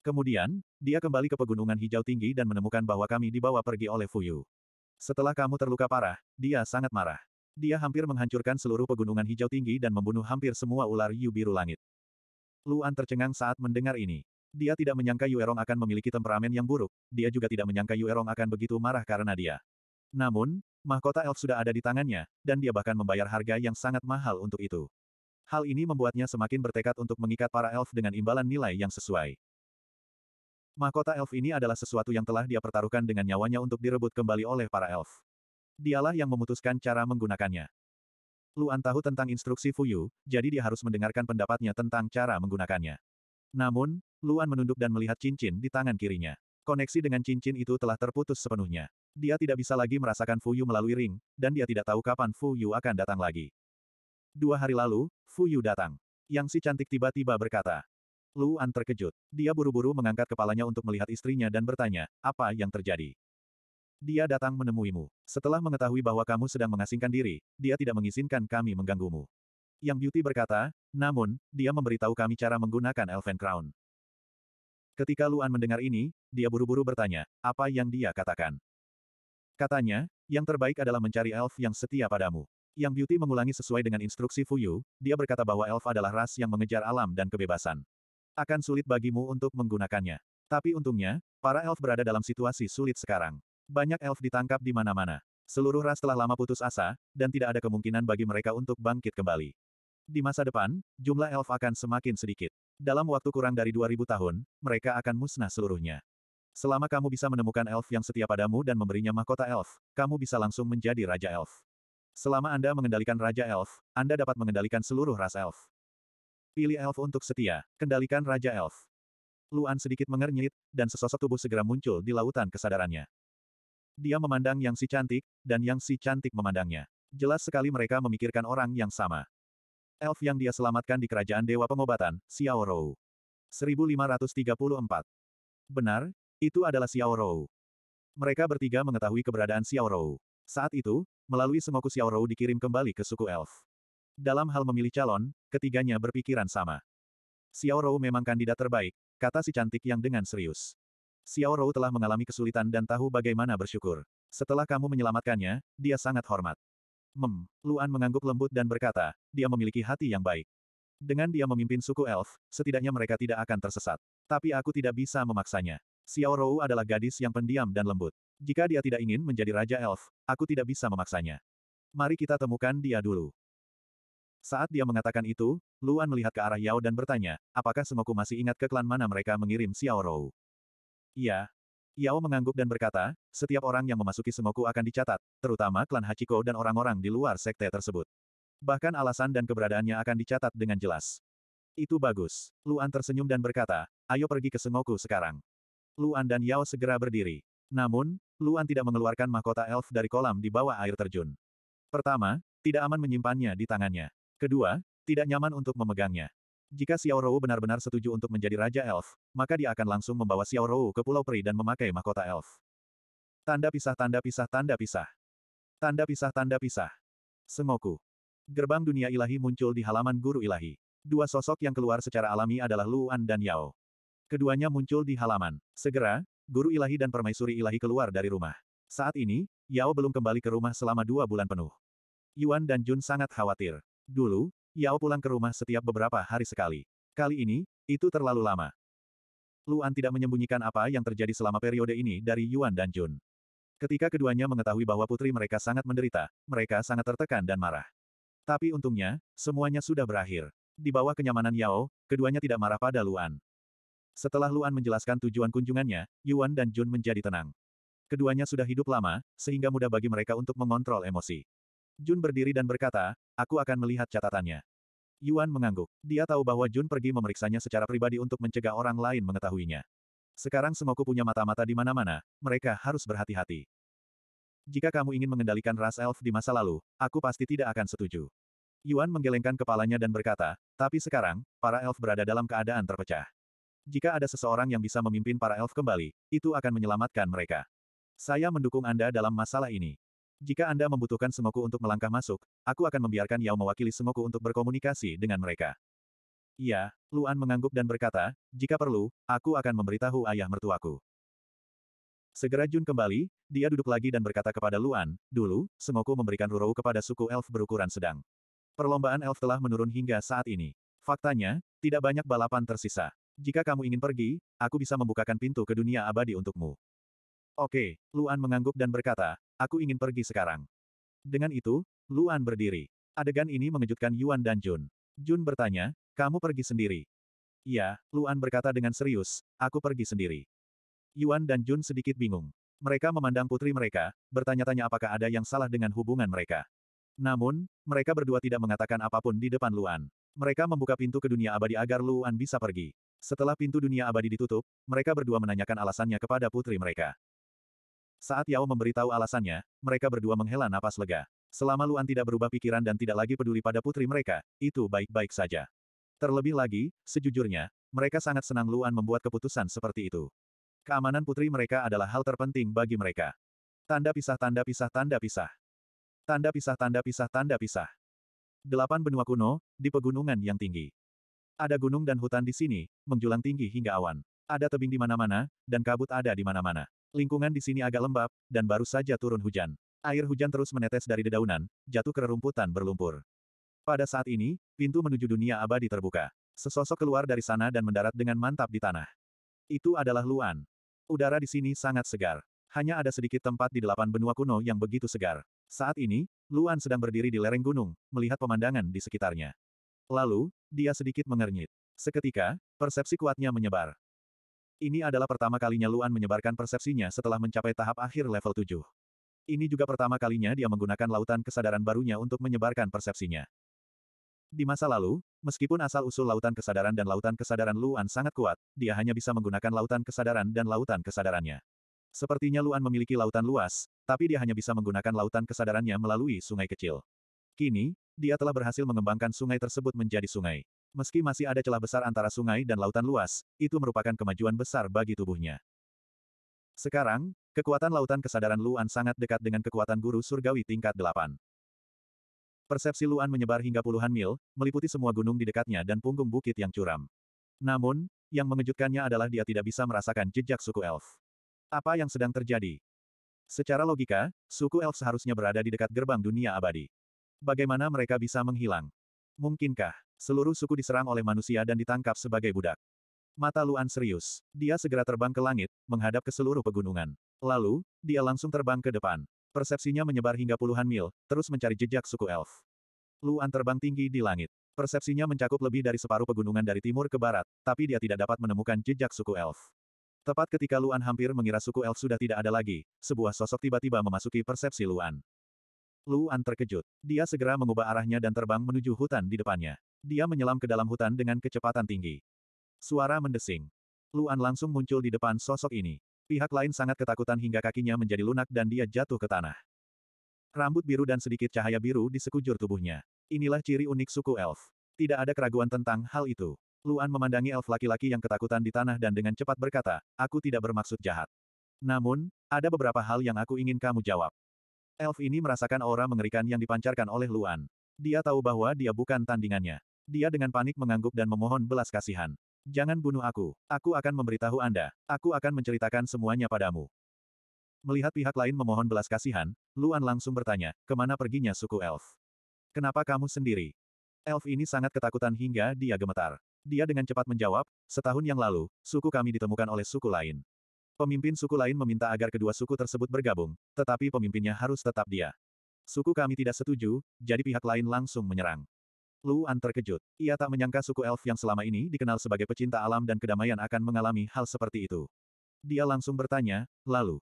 Kemudian, dia kembali ke pegunungan hijau tinggi dan menemukan bahwa kami dibawa pergi oleh Fu Yu. Setelah kamu terluka parah, dia sangat marah. Dia hampir menghancurkan seluruh pegunungan hijau tinggi dan membunuh hampir semua ular Yu biru langit. Luan tercengang saat mendengar ini. Dia tidak menyangka Yuerong akan memiliki temperamen yang buruk, dia juga tidak menyangka Yuerong akan begitu marah karena dia. Namun, mahkota elf sudah ada di tangannya, dan dia bahkan membayar harga yang sangat mahal untuk itu. Hal ini membuatnya semakin bertekad untuk mengikat para elf dengan imbalan nilai yang sesuai. Mahkota elf ini adalah sesuatu yang telah dia pertaruhkan dengan nyawanya untuk direbut kembali oleh para elf. Dialah yang memutuskan cara menggunakannya. Luan tahu tentang instruksi Fuyu, jadi dia harus mendengarkan pendapatnya tentang cara menggunakannya. Namun, Luan menunduk dan melihat cincin di tangan kirinya. Koneksi dengan cincin itu telah terputus sepenuhnya. Dia tidak bisa lagi merasakan Fuyu melalui ring, dan dia tidak tahu kapan Fuyu akan datang lagi. Dua hari lalu, Fuyu datang. Yang si cantik tiba-tiba berkata. Luan terkejut. Dia buru-buru mengangkat kepalanya untuk melihat istrinya dan bertanya, apa yang terjadi? Dia datang menemuimu. Setelah mengetahui bahwa kamu sedang mengasingkan diri, dia tidak mengizinkan kami mengganggumu. Yang Beauty berkata, namun, dia memberitahu kami cara menggunakan Elven Crown. Ketika Luan mendengar ini, dia buru-buru bertanya, apa yang dia katakan? Katanya, yang terbaik adalah mencari elf yang setia padamu. Yang Beauty mengulangi sesuai dengan instruksi Fuyu, dia berkata bahwa elf adalah ras yang mengejar alam dan kebebasan. Akan sulit bagimu untuk menggunakannya. Tapi untungnya, para elf berada dalam situasi sulit sekarang. Banyak elf ditangkap di mana-mana. Seluruh ras telah lama putus asa, dan tidak ada kemungkinan bagi mereka untuk bangkit kembali. Di masa depan, jumlah elf akan semakin sedikit. Dalam waktu kurang dari 2000 tahun, mereka akan musnah seluruhnya. Selama kamu bisa menemukan elf yang setia padamu dan memberinya mahkota elf, kamu bisa langsung menjadi Raja Elf. Selama Anda mengendalikan Raja Elf, Anda dapat mengendalikan seluruh ras elf. Pilih elf untuk setia, kendalikan Raja Elf. Luan sedikit mengernyit, dan sesosok tubuh segera muncul di lautan kesadarannya. Dia memandang Yang Si cantik, dan Yang Si cantik memandangnya. Jelas sekali mereka memikirkan orang yang sama. Elf yang dia selamatkan di kerajaan Dewa Pengobatan, Xiao Rou. 1534. Benar, itu adalah Xiao Rou. Mereka bertiga mengetahui keberadaan Xiao Rou. Saat itu, melalui Sengoku Xiao Rou dikirim kembali ke suku Elf. Dalam hal memilih calon, ketiganya berpikiran sama. Xiao Rou memang kandidat terbaik, kata si cantik yang dengan serius. Xiao Rou telah mengalami kesulitan dan tahu bagaimana bersyukur. Setelah kamu menyelamatkannya, dia sangat hormat. Mem, Luan mengangguk lembut dan berkata, dia memiliki hati yang baik. Dengan dia memimpin suku elf, setidaknya mereka tidak akan tersesat. Tapi aku tidak bisa memaksanya. Xiao Rou adalah gadis yang pendiam dan lembut. Jika dia tidak ingin menjadi Raja Elf, aku tidak bisa memaksanya. Mari kita temukan dia dulu. Saat dia mengatakan itu, Luan melihat ke arah Yao dan bertanya, apakah Sengoku masih ingat ke klan mana mereka mengirim Xiao Rou? Iya. Yao mengangguk dan berkata, setiap orang yang memasuki Sengoku akan dicatat, terutama klan Hachiko dan orang-orang di luar sekte tersebut. Bahkan alasan dan keberadaannya akan dicatat dengan jelas. Itu bagus. Luan tersenyum dan berkata, ayo pergi ke Sengoku sekarang. Luan dan Yao segera berdiri. Namun, Luan tidak mengeluarkan mahkota elf dari kolam di bawah air terjun. Pertama, tidak aman menyimpannya di tangannya. Kedua, tidak nyaman untuk memegangnya. Jika Xiao Rou benar-benar setuju untuk menjadi Raja Elf, maka dia akan langsung membawa Xiao Rou ke Pulau Peri dan memakai mahkota Elf. Tanda pisah tanda pisah tanda pisah. Tanda pisah tanda pisah. Sengoku. Gerbang dunia ilahi muncul di halaman guru ilahi. Dua sosok yang keluar secara alami adalah Luan dan Yao. Keduanya muncul di halaman. Segera, guru ilahi dan permaisuri ilahi keluar dari rumah. Saat ini, Yao belum kembali ke rumah selama dua bulan penuh. Yuan dan Jun sangat khawatir. Dulu, Yao pulang ke rumah setiap beberapa hari sekali. Kali ini, itu terlalu lama. Luan tidak menyembunyikan apa yang terjadi selama periode ini dari Yuan dan Jun. Ketika keduanya mengetahui bahwa putri mereka sangat menderita, mereka sangat tertekan dan marah. Tapi untungnya, semuanya sudah berakhir. Di bawah kenyamanan Yao, keduanya tidak marah pada Luan. Setelah Luan menjelaskan tujuan kunjungannya, Yuan dan Jun menjadi tenang. Keduanya sudah hidup lama, sehingga mudah bagi mereka untuk mengontrol emosi. Jun berdiri dan berkata, Aku akan melihat catatannya. Yuan mengangguk. Dia tahu bahwa Jun pergi memeriksanya secara pribadi untuk mencegah orang lain mengetahuinya. Sekarang Sengoku punya mata-mata di mana-mana, mereka harus berhati-hati. Jika kamu ingin mengendalikan ras elf di masa lalu, aku pasti tidak akan setuju. Yuan menggelengkan kepalanya dan berkata, tapi sekarang, para elf berada dalam keadaan terpecah. Jika ada seseorang yang bisa memimpin para elf kembali, itu akan menyelamatkan mereka. Saya mendukung Anda dalam masalah ini. Jika Anda membutuhkan Sengoku untuk melangkah masuk, aku akan membiarkan Yao mewakili Sengoku untuk berkomunikasi dengan mereka. Iya, Luan mengangguk dan berkata, jika perlu, aku akan memberitahu ayah mertuaku. Segera Jun kembali, dia duduk lagi dan berkata kepada Luan, dulu, Sengoku memberikan Rurou kepada suku elf berukuran sedang. Perlombaan elf telah menurun hingga saat ini. Faktanya, tidak banyak balapan tersisa. Jika kamu ingin pergi, aku bisa membukakan pintu ke dunia abadi untukmu. Oke, Luan mengangguk dan berkata, Aku ingin pergi sekarang. Dengan itu, Luan berdiri. Adegan ini mengejutkan Yuan dan Jun. Jun bertanya, kamu pergi sendiri. Iya, Luan berkata dengan serius, aku pergi sendiri. Yuan dan Jun sedikit bingung. Mereka memandang putri mereka, bertanya-tanya apakah ada yang salah dengan hubungan mereka. Namun, mereka berdua tidak mengatakan apa pun di depan Luan. Mereka membuka pintu ke dunia abadi agar Luan bisa pergi. Setelah pintu dunia abadi ditutup, mereka berdua menanyakan alasannya kepada putri mereka. Saat Yao memberitahu alasannya, mereka berdua menghela napas lega. Selama Luan tidak berubah pikiran dan tidak lagi peduli pada putri mereka, itu baik-baik saja. Terlebih lagi, sejujurnya, mereka sangat senang Luan membuat keputusan seperti itu. Keamanan putri mereka adalah hal terpenting bagi mereka. Tanda pisah tanda pisah tanda pisah. Tanda pisah tanda pisah tanda pisah. Delapan benua kuno, di pegunungan yang tinggi. Ada gunung dan hutan di sini, menjulang tinggi hingga awan. Ada tebing di mana-mana, dan kabut ada di mana-mana. Lingkungan di sini agak lembab, dan baru saja turun hujan. Air hujan terus menetes dari dedaunan, jatuh ke rerumputan berlumpur. Pada saat ini, pintu menuju dunia abadi terbuka. Sesosok keluar dari sana dan mendarat dengan mantap di tanah. Itu adalah Luan. Udara di sini sangat segar. Hanya ada sedikit tempat di delapan benua kuno yang begitu segar. Saat ini, Luan sedang berdiri di lereng gunung, melihat pemandangan di sekitarnya. Lalu, dia sedikit mengernyit. Seketika, persepsi kuatnya menyebar. Ini adalah pertama kalinya Luan menyebarkan persepsinya setelah mencapai tahap akhir level 7. Ini juga pertama kalinya dia menggunakan lautan kesadaran barunya untuk menyebarkan persepsinya. Di masa lalu, meskipun asal-usul lautan kesadaran dan lautan kesadaran Luan sangat kuat, dia hanya bisa menggunakan lautan kesadaran dan lautan kesadarannya. Sepertinya Luan memiliki lautan luas, tapi dia hanya bisa menggunakan lautan kesadarannya melalui sungai kecil. Kini, dia telah berhasil mengembangkan sungai tersebut menjadi sungai. Meski masih ada celah besar antara sungai dan lautan luas, itu merupakan kemajuan besar bagi tubuhnya. Sekarang, kekuatan lautan kesadaran Luan sangat dekat dengan kekuatan guru surgawi tingkat 8. Persepsi Luan menyebar hingga puluhan mil, meliputi semua gunung di dekatnya dan punggung bukit yang curam. Namun, yang mengejutkannya adalah dia tidak bisa merasakan jejak suku elf. Apa yang sedang terjadi? Secara logika, suku elf seharusnya berada di dekat gerbang dunia abadi. Bagaimana mereka bisa menghilang? Mungkinkah seluruh suku diserang oleh manusia dan ditangkap sebagai budak? Mata Luan serius. Dia segera terbang ke langit, menghadap ke seluruh pegunungan. Lalu, dia langsung terbang ke depan. Persepsinya menyebar hingga puluhan mil, terus mencari jejak suku elf. Luan terbang tinggi di langit. Persepsinya mencakup lebih dari separuh pegunungan dari timur ke barat, tapi dia tidak dapat menemukan jejak suku elf. Tepat ketika Luan hampir mengira suku elf sudah tidak ada lagi, sebuah sosok tiba-tiba memasuki persepsi Luan. Luan terkejut. Dia segera mengubah arahnya dan terbang menuju hutan di depannya. Dia menyelam ke dalam hutan dengan kecepatan tinggi. Suara mendesing. Luan langsung muncul di depan sosok ini. Pihak lain sangat ketakutan hingga kakinya menjadi lunak dan dia jatuh ke tanah. Rambut biru dan sedikit cahaya biru di sekujur tubuhnya. Inilah ciri unik suku elf. Tidak ada keraguan tentang hal itu. Luan memandangi elf laki-laki yang ketakutan di tanah dan dengan cepat berkata, aku tidak bermaksud jahat. Namun, ada beberapa hal yang aku ingin kamu jawab. Elf ini merasakan aura mengerikan yang dipancarkan oleh Luan. Dia tahu bahwa dia bukan tandingannya. Dia dengan panik mengangguk dan memohon belas kasihan. Jangan bunuh aku. Aku akan memberitahu Anda. Aku akan menceritakan semuanya padamu. Melihat pihak lain memohon belas kasihan, Luan langsung bertanya, ke mana perginya suku elf? Kenapa kamu sendiri? Elf ini sangat ketakutan hingga dia gemetar. Dia dengan cepat menjawab, setahun yang lalu, suku kami ditemukan oleh suku lain. Pemimpin suku lain meminta agar kedua suku tersebut bergabung, tetapi pemimpinnya harus tetap dia. Suku kami tidak setuju, jadi pihak lain langsung menyerang. Luan terkejut. Ia tak menyangka suku elf yang selama ini dikenal sebagai pecinta alam dan kedamaian akan mengalami hal seperti itu. Dia langsung bertanya, lalu.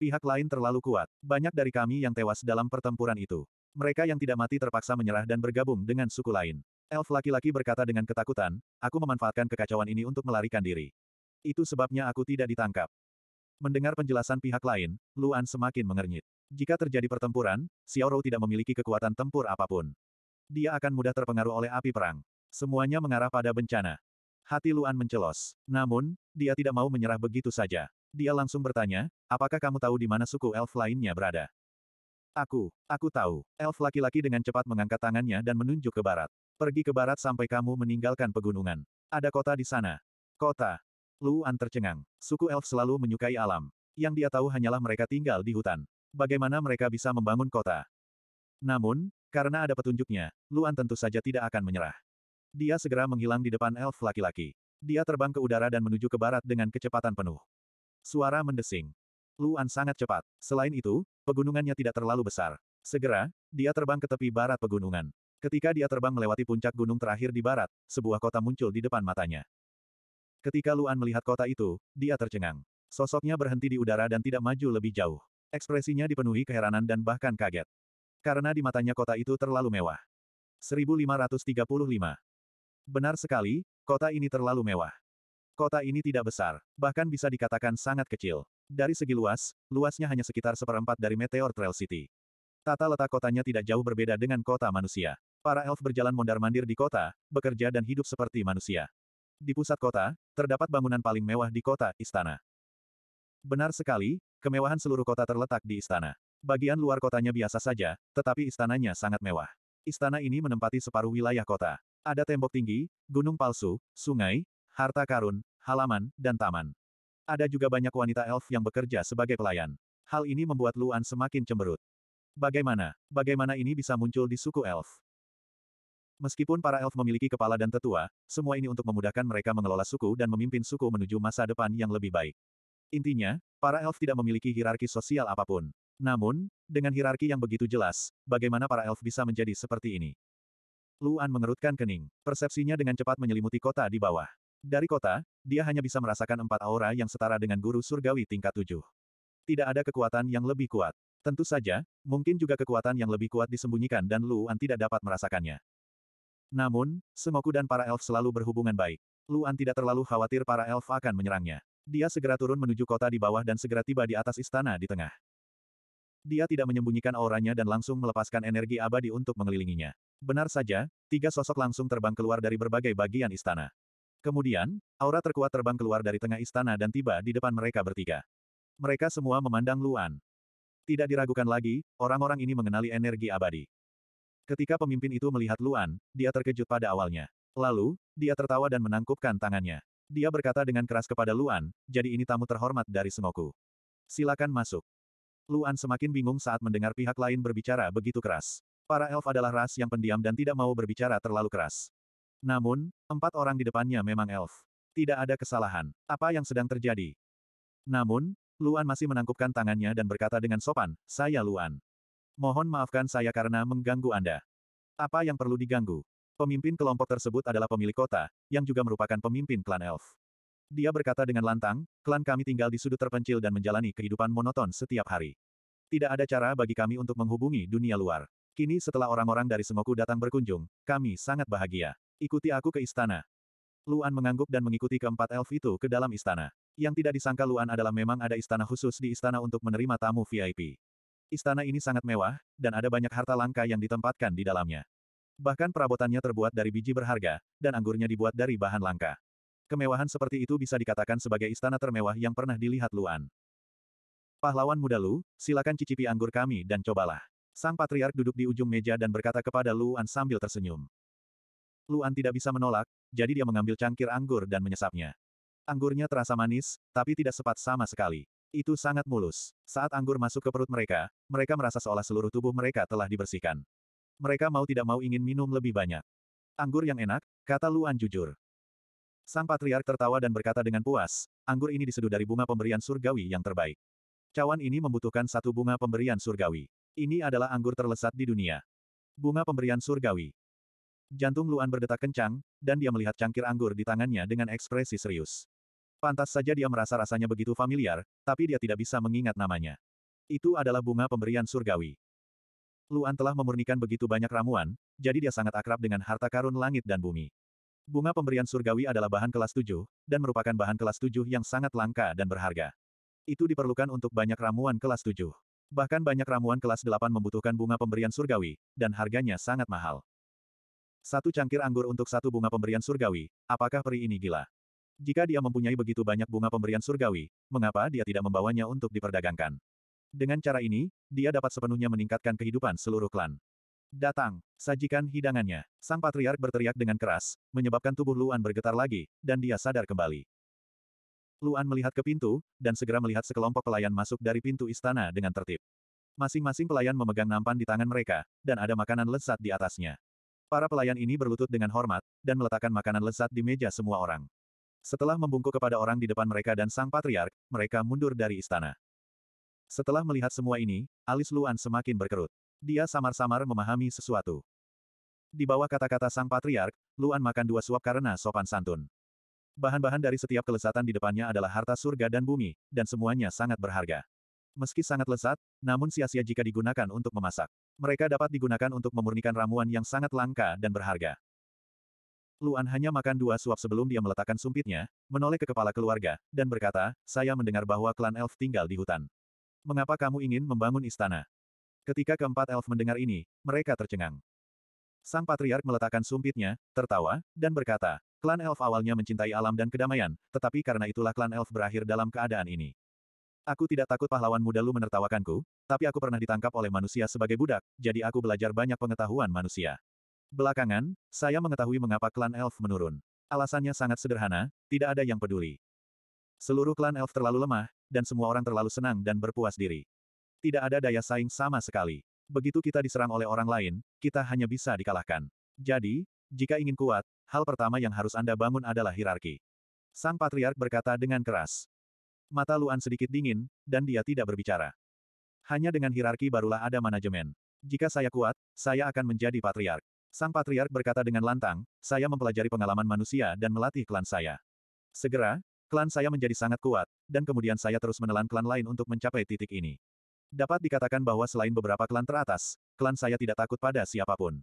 Pihak lain terlalu kuat. Banyak dari kami yang tewas dalam pertempuran itu. Mereka yang tidak mati terpaksa menyerah dan bergabung dengan suku lain. Elf laki-laki berkata dengan ketakutan, aku memanfaatkan kekacauan ini untuk melarikan diri. Itu sebabnya aku tidak ditangkap. Mendengar penjelasan pihak lain, Luan semakin mengernyit. Jika terjadi pertempuran, Xiao Rou tidak memiliki kekuatan tempur apa pun. Dia akan mudah terpengaruh oleh api perang. Semuanya mengarah pada bencana. Hati Luan mencelos. Namun, dia tidak mau menyerah begitu saja. Dia langsung bertanya, apakah kamu tahu di mana suku elf lainnya berada? Aku, aku tahu. Elf laki-laki dengan cepat mengangkat tangannya dan menunjuk ke barat. Pergi ke barat sampai kamu meninggalkan pegunungan. Ada kota di sana. Kota. Luan tercengang. Suku elf selalu menyukai alam. Yang dia tahu hanyalah mereka tinggal di hutan. Bagaimana mereka bisa membangun kota? Namun, karena ada petunjuknya, Luan tentu saja tidak akan menyerah. Dia segera menghilang di depan elf laki-laki. Dia terbang ke udara dan menuju ke barat dengan kecepatan penuh. Suara mendesing. Luan sangat cepat. Selain itu, pegunungannya tidak terlalu besar. Segera, dia terbang ke tepi barat pegunungan. Ketika dia terbang melewati puncak gunung terakhir di barat, sebuah kota muncul di depan matanya. Ketika Luan melihat kota itu, dia tercengang. Sosoknya berhenti di udara dan tidak maju lebih jauh. Ekspresinya dipenuhi keheranan dan bahkan kaget. Karena di matanya kota itu terlalu mewah. 1535. Benar sekali, kota ini terlalu mewah. Kota ini tidak besar, bahkan bisa dikatakan sangat kecil. Dari segi luas, luasnya hanya sekitar seperempat dari Meteor Trail City. Tata letak kotanya tidak jauh berbeda dengan kota manusia. Para elf berjalan mondar-mandir di kota, bekerja dan hidup seperti manusia. Di pusat kota, terdapat bangunan paling mewah di kota, istana. Benar sekali, kemewahan seluruh kota terletak di istana. Bagian luar kotanya biasa saja, tetapi istananya sangat mewah. Istana ini menempati separuh wilayah kota. Ada tembok tinggi, gunung palsu, sungai, harta karun, halaman, dan taman. Ada juga banyak wanita elf yang bekerja sebagai pelayan. Hal ini membuat Luan semakin cemberut. Bagaimana? Bagaimana ini bisa muncul di suku elf? Meskipun para elf memiliki kepala dan tetua, semua ini untuk memudahkan mereka mengelola suku dan memimpin suku menuju masa depan yang lebih baik. Intinya, para elf tidak memiliki hierarki sosial apa pun. Namun, dengan hierarki yang begitu jelas, bagaimana para elf bisa menjadi seperti ini? Luan mengerutkan kening. Persepsinya dengan cepat menyelimuti kota di bawah. Dari kota, dia hanya bisa merasakan empat aura yang setara dengan guru surgawi tingkat tujuh. Tidak ada kekuatan yang lebih kuat. Tentu saja, mungkin juga kekuatan yang lebih kuat disembunyikan dan Luan tidak dapat merasakannya. Namun, Sengoku dan para elf selalu berhubungan baik. Luan tidak terlalu khawatir para elf akan menyerangnya. Dia segera turun menuju kota di bawah dan segera tiba di atas istana di tengah. Dia tidak menyembunyikan auranya dan langsung melepaskan energi abadi untuk mengelilinginya. Benar saja, tiga sosok langsung terbang keluar dari berbagai bagian istana. Kemudian, aura terkuat terbang keluar dari tengah istana dan tiba di depan mereka bertiga. Mereka semua memandang Luan. Tidak diragukan lagi, orang-orang ini mengenali energi abadi. Ketika pemimpin itu melihat Luan, dia terkejut pada awalnya. Lalu, dia tertawa dan menangkupkan tangannya. Dia berkata dengan keras kepada Luan, jadi ini tamu terhormat dari Sengoku. Silakan masuk. Luan semakin bingung saat mendengar pihak lain berbicara begitu keras. Para elf adalah ras yang pendiam dan tidak mau berbicara terlalu keras. Namun, empat orang di depannya memang elf. Tidak ada kesalahan. Apa yang sedang terjadi? Namun, Luan masih menangkupkan tangannya dan berkata dengan sopan, saya Luan. Mohon maafkan saya karena mengganggu Anda. Apa yang perlu diganggu? Pemimpin kelompok tersebut adalah pemilik kota, yang juga merupakan pemimpin klan elf. Dia berkata dengan lantang, klan kami tinggal di sudut terpencil dan menjalani kehidupan monoton setiap hari. Tidak ada cara bagi kami untuk menghubungi dunia luar. Kini setelah orang-orang dari Sengoku datang berkunjung, kami sangat bahagia. Ikuti aku ke istana. Luan mengangguk dan mengikuti keempat elf itu ke dalam istana. Yang tidak disangka Luan adalah memang ada istana khusus di istana untuk menerima tamu VIP. Istana ini sangat mewah, dan ada banyak harta langka yang ditempatkan di dalamnya. Bahkan perabotannya terbuat dari biji berharga, dan anggurnya dibuat dari bahan langka. Kemewahan seperti itu bisa dikatakan sebagai istana termewah yang pernah dilihat Luan. Pahlawan muda Lu, silakan cicipi anggur kami dan cobalah. Sang patriark duduk di ujung meja dan berkata kepada Luan sambil tersenyum. Luan tidak bisa menolak, jadi dia mengambil cangkir anggur dan menyesapnya. Anggurnya terasa manis, tapi tidak sepat sama sekali. Itu sangat mulus. Saat anggur masuk ke perut mereka, mereka merasa seolah seluruh tubuh mereka telah dibersihkan. Mereka mau tidak mau ingin minum lebih banyak. Anggur yang enak, kata Luan jujur. Sang patriark tertawa dan berkata dengan puas, anggur ini diseduh dari bunga pemberian surgawi yang terbaik. Cawan ini membutuhkan satu bunga pemberian surgawi. Ini adalah anggur terlesat di dunia. Bunga pemberian surgawi. Jantung Luan berdetak kencang, dan dia melihat cangkir anggur di tangannya dengan ekspresi serius. Pantas saja dia merasa rasanya begitu familiar, tapi dia tidak bisa mengingat namanya. Itu adalah bunga pemberian surgawi. Luan telah memurnikan begitu banyak ramuan, jadi dia sangat akrab dengan harta karun langit dan bumi. Bunga pemberian surgawi adalah bahan kelas tujuh, dan merupakan bahan kelas tujuh yang sangat langka dan berharga. Itu diperlukan untuk banyak ramuan kelas tujuh. Bahkan banyak ramuan kelas delapan membutuhkan bunga pemberian surgawi, dan harganya sangat mahal. Satu cangkir anggur untuk satu bunga pemberian surgawi, apakah peri ini gila? Jika dia mempunyai begitu banyak bunga pemberian surgawi, mengapa dia tidak membawanya untuk diperdagangkan? Dengan cara ini, dia dapat sepenuhnya meningkatkan kehidupan seluruh klan. Datang, sajikan hidangannya. Sang patriark berteriak dengan keras, menyebabkan tubuh Luan bergetar lagi, dan dia sadar kembali. Luan melihat ke pintu, dan segera melihat sekelompok pelayan masuk dari pintu istana dengan tertib. Masing-masing pelayan memegang nampan di tangan mereka, dan ada makanan lezat di atasnya. Para pelayan ini berlutut dengan hormat, dan meletakkan makanan lezat di meja semua orang. Setelah membungkuk kepada orang di depan mereka dan sang patriark, mereka mundur dari istana. Setelah melihat semua ini, alis Luan semakin berkerut. Dia samar-samar memahami sesuatu. Di bawah kata-kata sang patriark, Luan makan dua suap karena sopan santun. Bahan-bahan dari setiap kelezatan di depannya adalah harta surga dan bumi, dan semuanya sangat berharga. Meski sangat lezat, namun sia-sia jika digunakan untuk memasak. Mereka dapat digunakan untuk memurnikan ramuan yang sangat langka dan berharga. Luan hanya makan dua suap sebelum dia meletakkan sumpitnya, menoleh ke kepala keluarga, dan berkata, saya mendengar bahwa klan elf tinggal di hutan. Mengapa kamu ingin membangun istana? Ketika keempat elf mendengar ini, mereka tercengang. Sang patriark meletakkan sumpitnya, tertawa, dan berkata, klan elf awalnya mencintai alam dan kedamaian, tetapi karena itulah klan elf berakhir dalam keadaan ini. Aku tidak takut pahlawan muda lu menertawakanku, tapi aku pernah ditangkap oleh manusia sebagai budak, jadi aku belajar banyak pengetahuan manusia. Belakangan, saya mengetahui mengapa klan elf menurun. Alasannya sangat sederhana, tidak ada yang peduli. Seluruh klan elf terlalu lemah, dan semua orang terlalu senang dan berpuas diri. Tidak ada daya saing sama sekali. Begitu kita diserang oleh orang lain, kita hanya bisa dikalahkan. Jadi, jika ingin kuat, hal pertama yang harus Anda bangun adalah hierarki. Sang patriark berkata dengan keras. Mata Luan sedikit dingin, dan dia tidak berbicara. Hanya dengan hierarki barulah ada manajemen. Jika saya kuat, saya akan menjadi patriark. Sang patriark berkata dengan lantang, saya mempelajari pengalaman manusia dan melatih klan saya. Segera, klan saya menjadi sangat kuat, dan kemudian saya terus menelan klan lain untuk mencapai titik ini. Dapat dikatakan bahwa selain beberapa klan teratas, klan saya tidak takut pada siapa pun.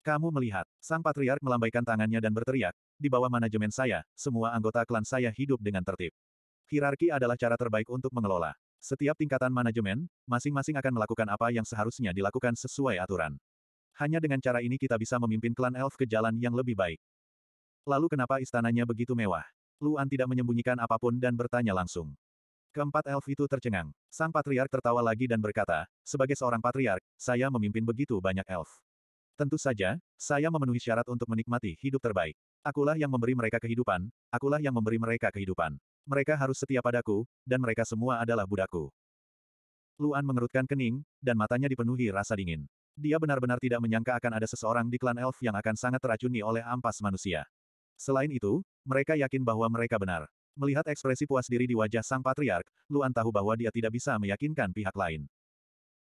Kamu melihat, sang patriark melambaikan tangannya dan berteriak, di bawah manajemen saya, semua anggota klan saya hidup dengan tertib. Hierarki adalah cara terbaik untuk mengelola. Setiap tingkatan manajemen, masing-masing akan melakukan apa yang seharusnya dilakukan sesuai aturan. Hanya dengan cara ini kita bisa memimpin klan elf ke jalan yang lebih baik. Lalu kenapa istananya begitu mewah? Luan tidak menyembunyikan apa pun dan bertanya langsung. Keempat elf itu tercengang. Sang patriark tertawa lagi dan berkata, sebagai seorang patriark, saya memimpin begitu banyak elf. Tentu saja, saya memenuhi syarat untuk menikmati hidup terbaik. Akulah yang memberi mereka kehidupan, akulah yang memberi mereka kehidupan. Mereka harus setia padaku, dan mereka semua adalah budakku. Luan mengerutkan kening, dan matanya dipenuhi rasa dingin. Dia benar-benar tidak menyangka akan ada seseorang di klan elf yang akan sangat teracuni oleh ampas manusia. Selain itu, mereka yakin bahwa mereka benar. Melihat ekspresi puas diri di wajah sang patriark, Luan tahu bahwa dia tidak bisa meyakinkan pihak lain.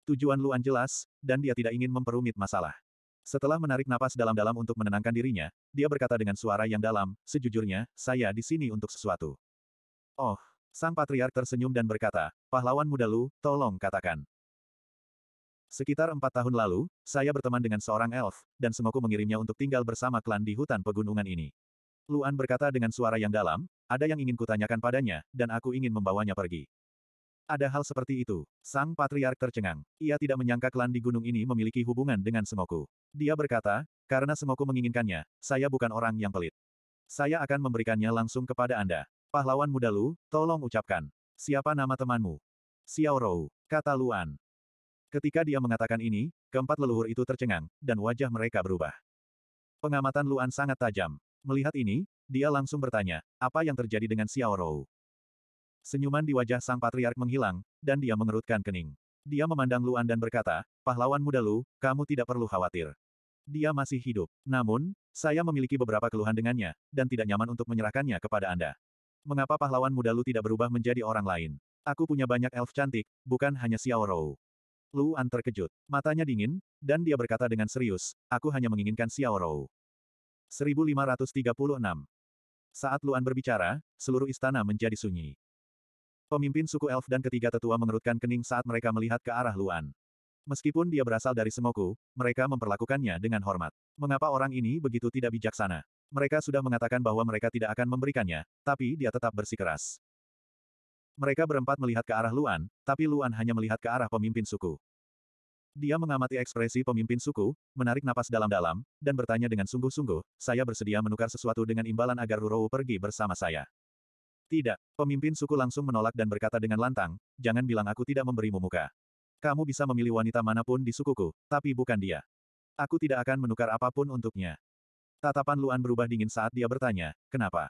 Tujuan Luan jelas, dan dia tidak ingin memperumit masalah. Setelah menarik napas dalam-dalam untuk menenangkan dirinya, dia berkata dengan suara yang dalam, sejujurnya, saya di sini untuk sesuatu. Oh, sang patriark tersenyum dan berkata, pahlawan muda Lu, tolong katakan. Sekitar empat tahun lalu, saya berteman dengan seorang elf, dan semoku mengirimnya untuk tinggal bersama klan di hutan pegunungan ini. Luan berkata dengan suara yang dalam, ada yang ingin kutanyakan padanya, dan aku ingin membawanya pergi. Ada hal seperti itu. Sang patriark tercengang. Ia tidak menyangka klan di gunung ini memiliki hubungan dengan Semoku. Dia berkata, karena Semoku menginginkannya, saya bukan orang yang pelit. Saya akan memberikannya langsung kepada Anda. Pahlawan muda Lu, tolong ucapkan. Siapa nama temanmu? Xiao Rou, kata Luan. Ketika dia mengatakan ini, keempat leluhur itu tercengang, dan wajah mereka berubah. Pengamatan Luan sangat tajam. Melihat ini, dia langsung bertanya, apa yang terjadi dengan Xiao Rou? Senyuman di wajah sang patriark menghilang, dan dia mengerutkan kening. Dia memandang Luan dan berkata, pahlawan muda Lu, kamu tidak perlu khawatir. Dia masih hidup. Namun, saya memiliki beberapa keluhan dengannya, dan tidak nyaman untuk menyerahkannya kepada Anda. Mengapa pahlawan muda Lu tidak berubah menjadi orang lain? Aku punya banyak elf cantik, bukan hanya Xiao Rou. Luan terkejut. Matanya dingin, dan dia berkata dengan serius, aku hanya menginginkan Xiao Rou. 1536. Saat Luan berbicara, seluruh istana menjadi sunyi. Pemimpin suku elf dan ketiga tetua mengerutkan kening saat mereka melihat ke arah Luan. Meskipun dia berasal dari Semoku, mereka memperlakukannya dengan hormat. Mengapa orang ini begitu tidak bijaksana? Mereka sudah mengatakan bahwa mereka tidak akan memberikannya, tapi dia tetap bersikeras. Mereka berempat melihat ke arah Luan, tapi Luan hanya melihat ke arah pemimpin suku. Dia mengamati ekspresi pemimpin suku, menarik napas dalam-dalam, dan bertanya dengan sungguh-sungguh, saya bersedia menukar sesuatu dengan imbalan agar Rurou pergi bersama saya. Tidak, pemimpin suku langsung menolak dan berkata dengan lantang, jangan bilang aku tidak memberimu muka. Kamu bisa memilih wanita mana pun di sukuku, tapi bukan dia. Aku tidak akan menukar apa pun untuknya. Tatapan Luan berubah dingin saat dia bertanya, kenapa?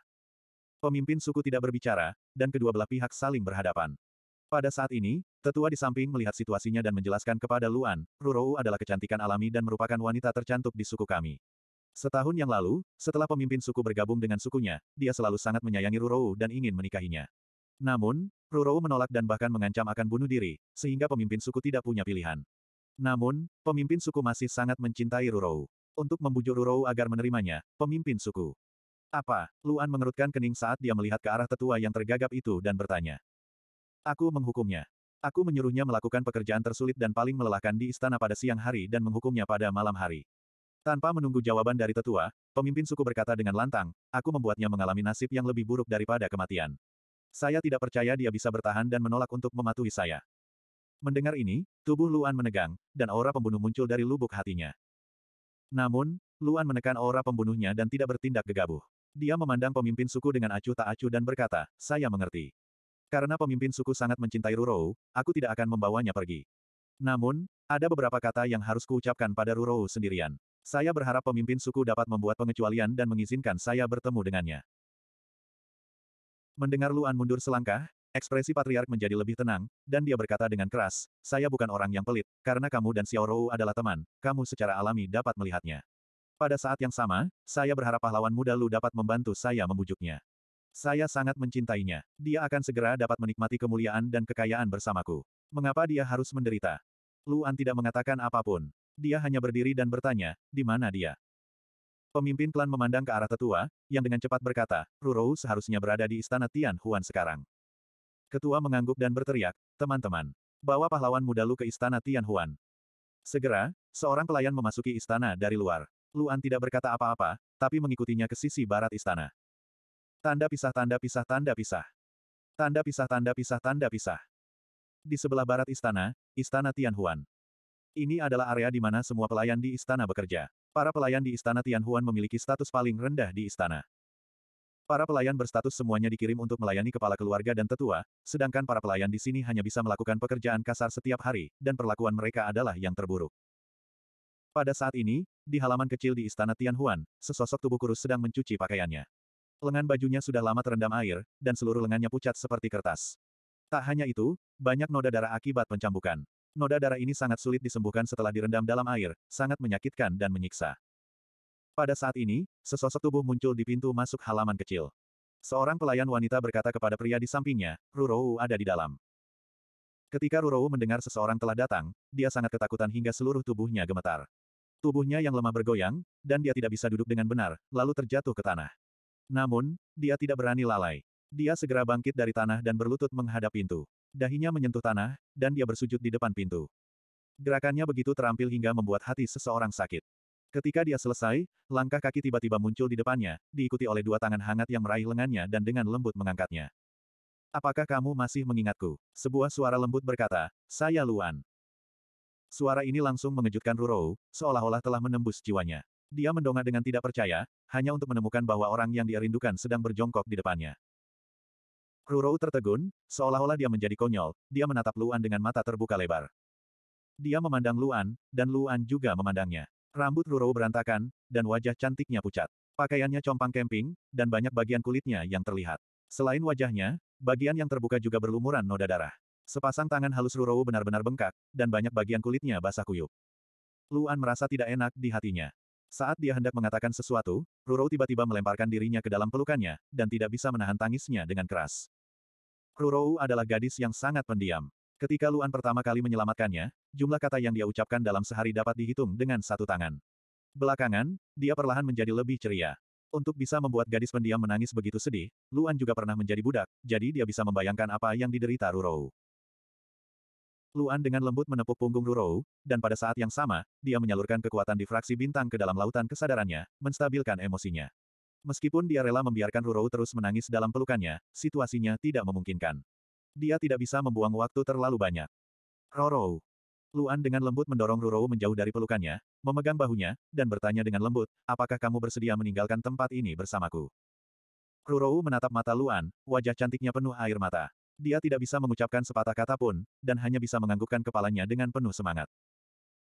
Pemimpin suku tidak berbicara, dan kedua belah pihak saling berhadapan. Pada saat ini, tetua di samping melihat situasinya dan menjelaskan kepada Luan, Rurou adalah kecantikan alami dan merupakan wanita tercantik di suku kami. Setahun yang lalu, setelah pemimpin suku bergabung dengan sukunya, dia selalu sangat menyayangi Rurou dan ingin menikahinya. Namun, Rurou menolak dan bahkan mengancam akan bunuh diri, sehingga pemimpin suku tidak punya pilihan. Namun, pemimpin suku masih sangat mencintai Rurou. Untuk membujuk Rurou agar menerimanya, pemimpin suku. Apa? Luan mengerutkan kening saat dia melihat ke arah tetua yang tergagap itu dan bertanya. Aku menghukumnya. Aku menyuruhnya melakukan pekerjaan tersulit dan paling melelahkan di istana pada siang hari dan menghukumnya pada malam hari. Tanpa menunggu jawaban dari tetua, pemimpin suku berkata dengan lantang, aku membuatnya mengalami nasib yang lebih buruk daripada kematian. Saya tidak percaya dia bisa bertahan dan menolak untuk mematuhi saya. Mendengar ini, tubuh Luan menegang, dan aura pembunuh muncul dari lubuk hatinya. Namun, Luan menekan aura pembunuhnya dan tidak bertindak gegabah. Dia memandang pemimpin suku dengan acuh tak acuh dan berkata, saya mengerti. Karena pemimpin suku sangat mencintai Rurou, aku tidak akan membawanya pergi. Namun, ada beberapa kata yang harus kuucapkan pada Rurou sendirian. Saya berharap pemimpin suku dapat membuat pengecualian dan mengizinkan saya bertemu dengannya. Mendengar Luan mundur selangkah, ekspresi patriark menjadi lebih tenang, dan dia berkata dengan keras, saya bukan orang yang pelit, karena kamu dan Xiao Rou adalah teman, kamu secara alami dapat melihatnya. Pada saat yang sama, saya berharap pahlawan muda Lu dapat membantu saya membujuknya. Saya sangat mencintainya. Dia akan segera dapat menikmati kemuliaan dan kekayaan bersamaku. Mengapa dia harus menderita? Luan tidak mengatakan apa pun. Dia hanya berdiri dan bertanya, di mana dia? Pemimpin klan memandang ke arah tetua, yang dengan cepat berkata, Rurou seharusnya berada di istana Tian Huan sekarang. Ketua mengangguk dan berteriak, teman-teman. Bawa pahlawan muda Lu ke istana Tian Huan. Segera, seorang pelayan memasuki istana dari luar. Luan tidak berkata apa-apa, tapi mengikutinya ke sisi barat istana. Tanda pisah tanda pisah tanda pisah. Tanda pisah tanda pisah tanda pisah. Di sebelah barat istana, istana Tian Huan. Ini adalah area di mana semua pelayan di istana bekerja. Para pelayan di Istana Tianhuan memiliki status paling rendah di istana. Para pelayan berstatus semuanya dikirim untuk melayani kepala keluarga dan tetua, sedangkan para pelayan di sini hanya bisa melakukan pekerjaan kasar setiap hari, dan perlakuan mereka adalah yang terburuk. Pada saat ini, di halaman kecil di Istana Tianhuan, sesosok tubuh kurus sedang mencuci pakaiannya. Lengan bajunya sudah lama terendam air, dan seluruh lengannya pucat seperti kertas. Tak hanya itu, banyak noda darah akibat pencambukan. Noda darah ini sangat sulit disembuhkan setelah direndam dalam air, sangat menyakitkan dan menyiksa. Pada saat ini, sesosok tubuh muncul di pintu masuk halaman kecil. Seorang pelayan wanita berkata kepada pria di sampingnya, Rurou ada di dalam. Ketika Rurou mendengar seseorang telah datang, dia sangat ketakutan hingga seluruh tubuhnya gemetar. Tubuhnya yang lemah bergoyang, dan dia tidak bisa duduk dengan benar, lalu terjatuh ke tanah. Namun, dia tidak berani lalai. Dia segera bangkit dari tanah dan berlutut menghadap pintu. Dahinya menyentuh tanah, dan dia bersujud di depan pintu. Gerakannya begitu terampil hingga membuat hati seseorang sakit. Ketika dia selesai, langkah kaki tiba-tiba muncul di depannya, diikuti oleh dua tangan hangat yang meraih lengannya dan dengan lembut mengangkatnya. Apakah kamu masih mengingatku? Sebuah suara lembut berkata, saya Luan. Suara ini langsung mengejutkan Rurou, seolah-olah telah menembus jiwanya. Dia mendongak dengan tidak percaya, hanya untuk menemukan bahwa orang yang dia rindukan sedang berjongkok di depannya. Rurou tertegun, seolah-olah dia menjadi konyol, dia menatap Luan dengan mata terbuka lebar. Dia memandang Luan, dan Luan juga memandangnya. Rambut Rurou berantakan, dan wajah cantiknya pucat. Pakaiannya compang kemping, dan banyak bagian kulitnya yang terlihat. Selain wajahnya, bagian yang terbuka juga berlumuran noda darah. Sepasang tangan halus Rurou benar-benar bengkak, dan banyak bagian kulitnya basah kuyup. Luan merasa tidak enak di hatinya. Saat dia hendak mengatakan sesuatu, Rurou tiba-tiba melemparkan dirinya ke dalam pelukannya, dan tidak bisa menahan tangisnya dengan keras. Rurou adalah gadis yang sangat pendiam. Ketika Luan pertama kali menyelamatkannya, jumlah kata yang dia ucapkan dalam sehari dapat dihitung dengan satu tangan. Belakangan, dia perlahan menjadi lebih ceria. Untuk bisa membuat gadis pendiam menangis begitu sedih, Luan juga pernah menjadi budak, jadi dia bisa membayangkan apa yang diderita Rurou. Luan dengan lembut menepuk punggung Rurou, dan pada saat yang sama, dia menyalurkan kekuatan difraksi bintang ke dalam lautan kesadarannya, menstabilkan emosinya. Meskipun dia rela membiarkan Rurou terus menangis dalam pelukannya, situasinya tidak memungkinkan. Dia tidak bisa membuang waktu terlalu banyak. Rorou. Luan dengan lembut mendorong Rurou menjauh dari pelukannya, memegang bahunya, dan bertanya dengan lembut, apakah kamu bersedia meninggalkan tempat ini bersamaku? Rurou menatap mata Luan, wajah cantiknya penuh air mata. Dia tidak bisa mengucapkan sepatah kata pun, dan hanya bisa menganggukkan kepalanya dengan penuh semangat.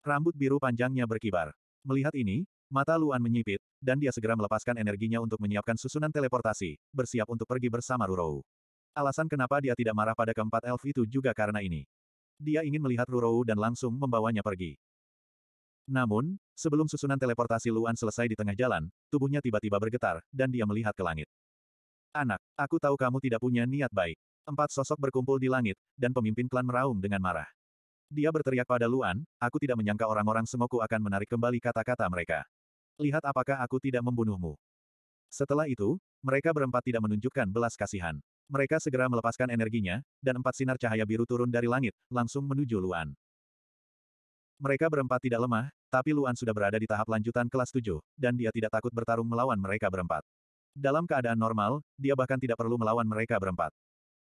Rambut biru panjangnya berkibar. Melihat ini, Mata Luan menyipit, dan dia segera melepaskan energinya untuk menyiapkan susunan teleportasi, bersiap untuk pergi bersama Rurou. Alasan kenapa dia tidak marah pada keempat elf itu juga karena ini. Dia ingin melihat Rurou dan langsung membawanya pergi. Namun, sebelum susunan teleportasi Luan selesai di tengah jalan, tubuhnya tiba-tiba bergetar, dan dia melihat ke langit. Anak, aku tahu kamu tidak punya niat baik. Empat sosok berkumpul di langit, dan pemimpin klan meraung dengan marah. Dia berteriak pada Luan, aku tidak menyangka orang-orang Semoku akan menarik kembali kata-kata mereka. Lihat apakah aku tidak membunuhmu. Setelah itu, mereka berempat tidak menunjukkan belas kasihan. Mereka segera melepaskan energinya, dan empat sinar cahaya biru turun dari langit, langsung menuju Luan. Mereka berempat tidak lemah, tapi Luan sudah berada di tahap lanjutan kelas 7, dan dia tidak takut bertarung melawan mereka berempat. Dalam keadaan normal, dia bahkan tidak perlu melawan mereka berempat.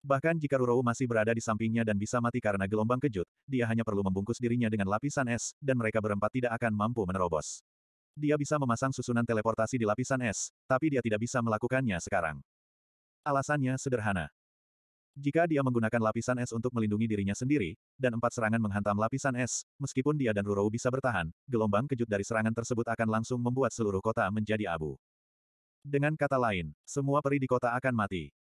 Bahkan jika Rurou masih berada di sampingnya dan bisa mati karena gelombang kejut, dia hanya perlu membungkus dirinya dengan lapisan es, dan mereka berempat tidak akan mampu menerobos. Dia bisa memasang susunan teleportasi di lapisan es, tapi dia tidak bisa melakukannya sekarang. Alasannya sederhana. Jika dia menggunakan lapisan es untuk melindungi dirinya sendiri, dan empat serangan menghantam lapisan es, meskipun dia dan Rurou bisa bertahan, gelombang kejut dari serangan tersebut akan langsung membuat seluruh kota menjadi abu. Dengan kata lain, semua peri di kota akan mati.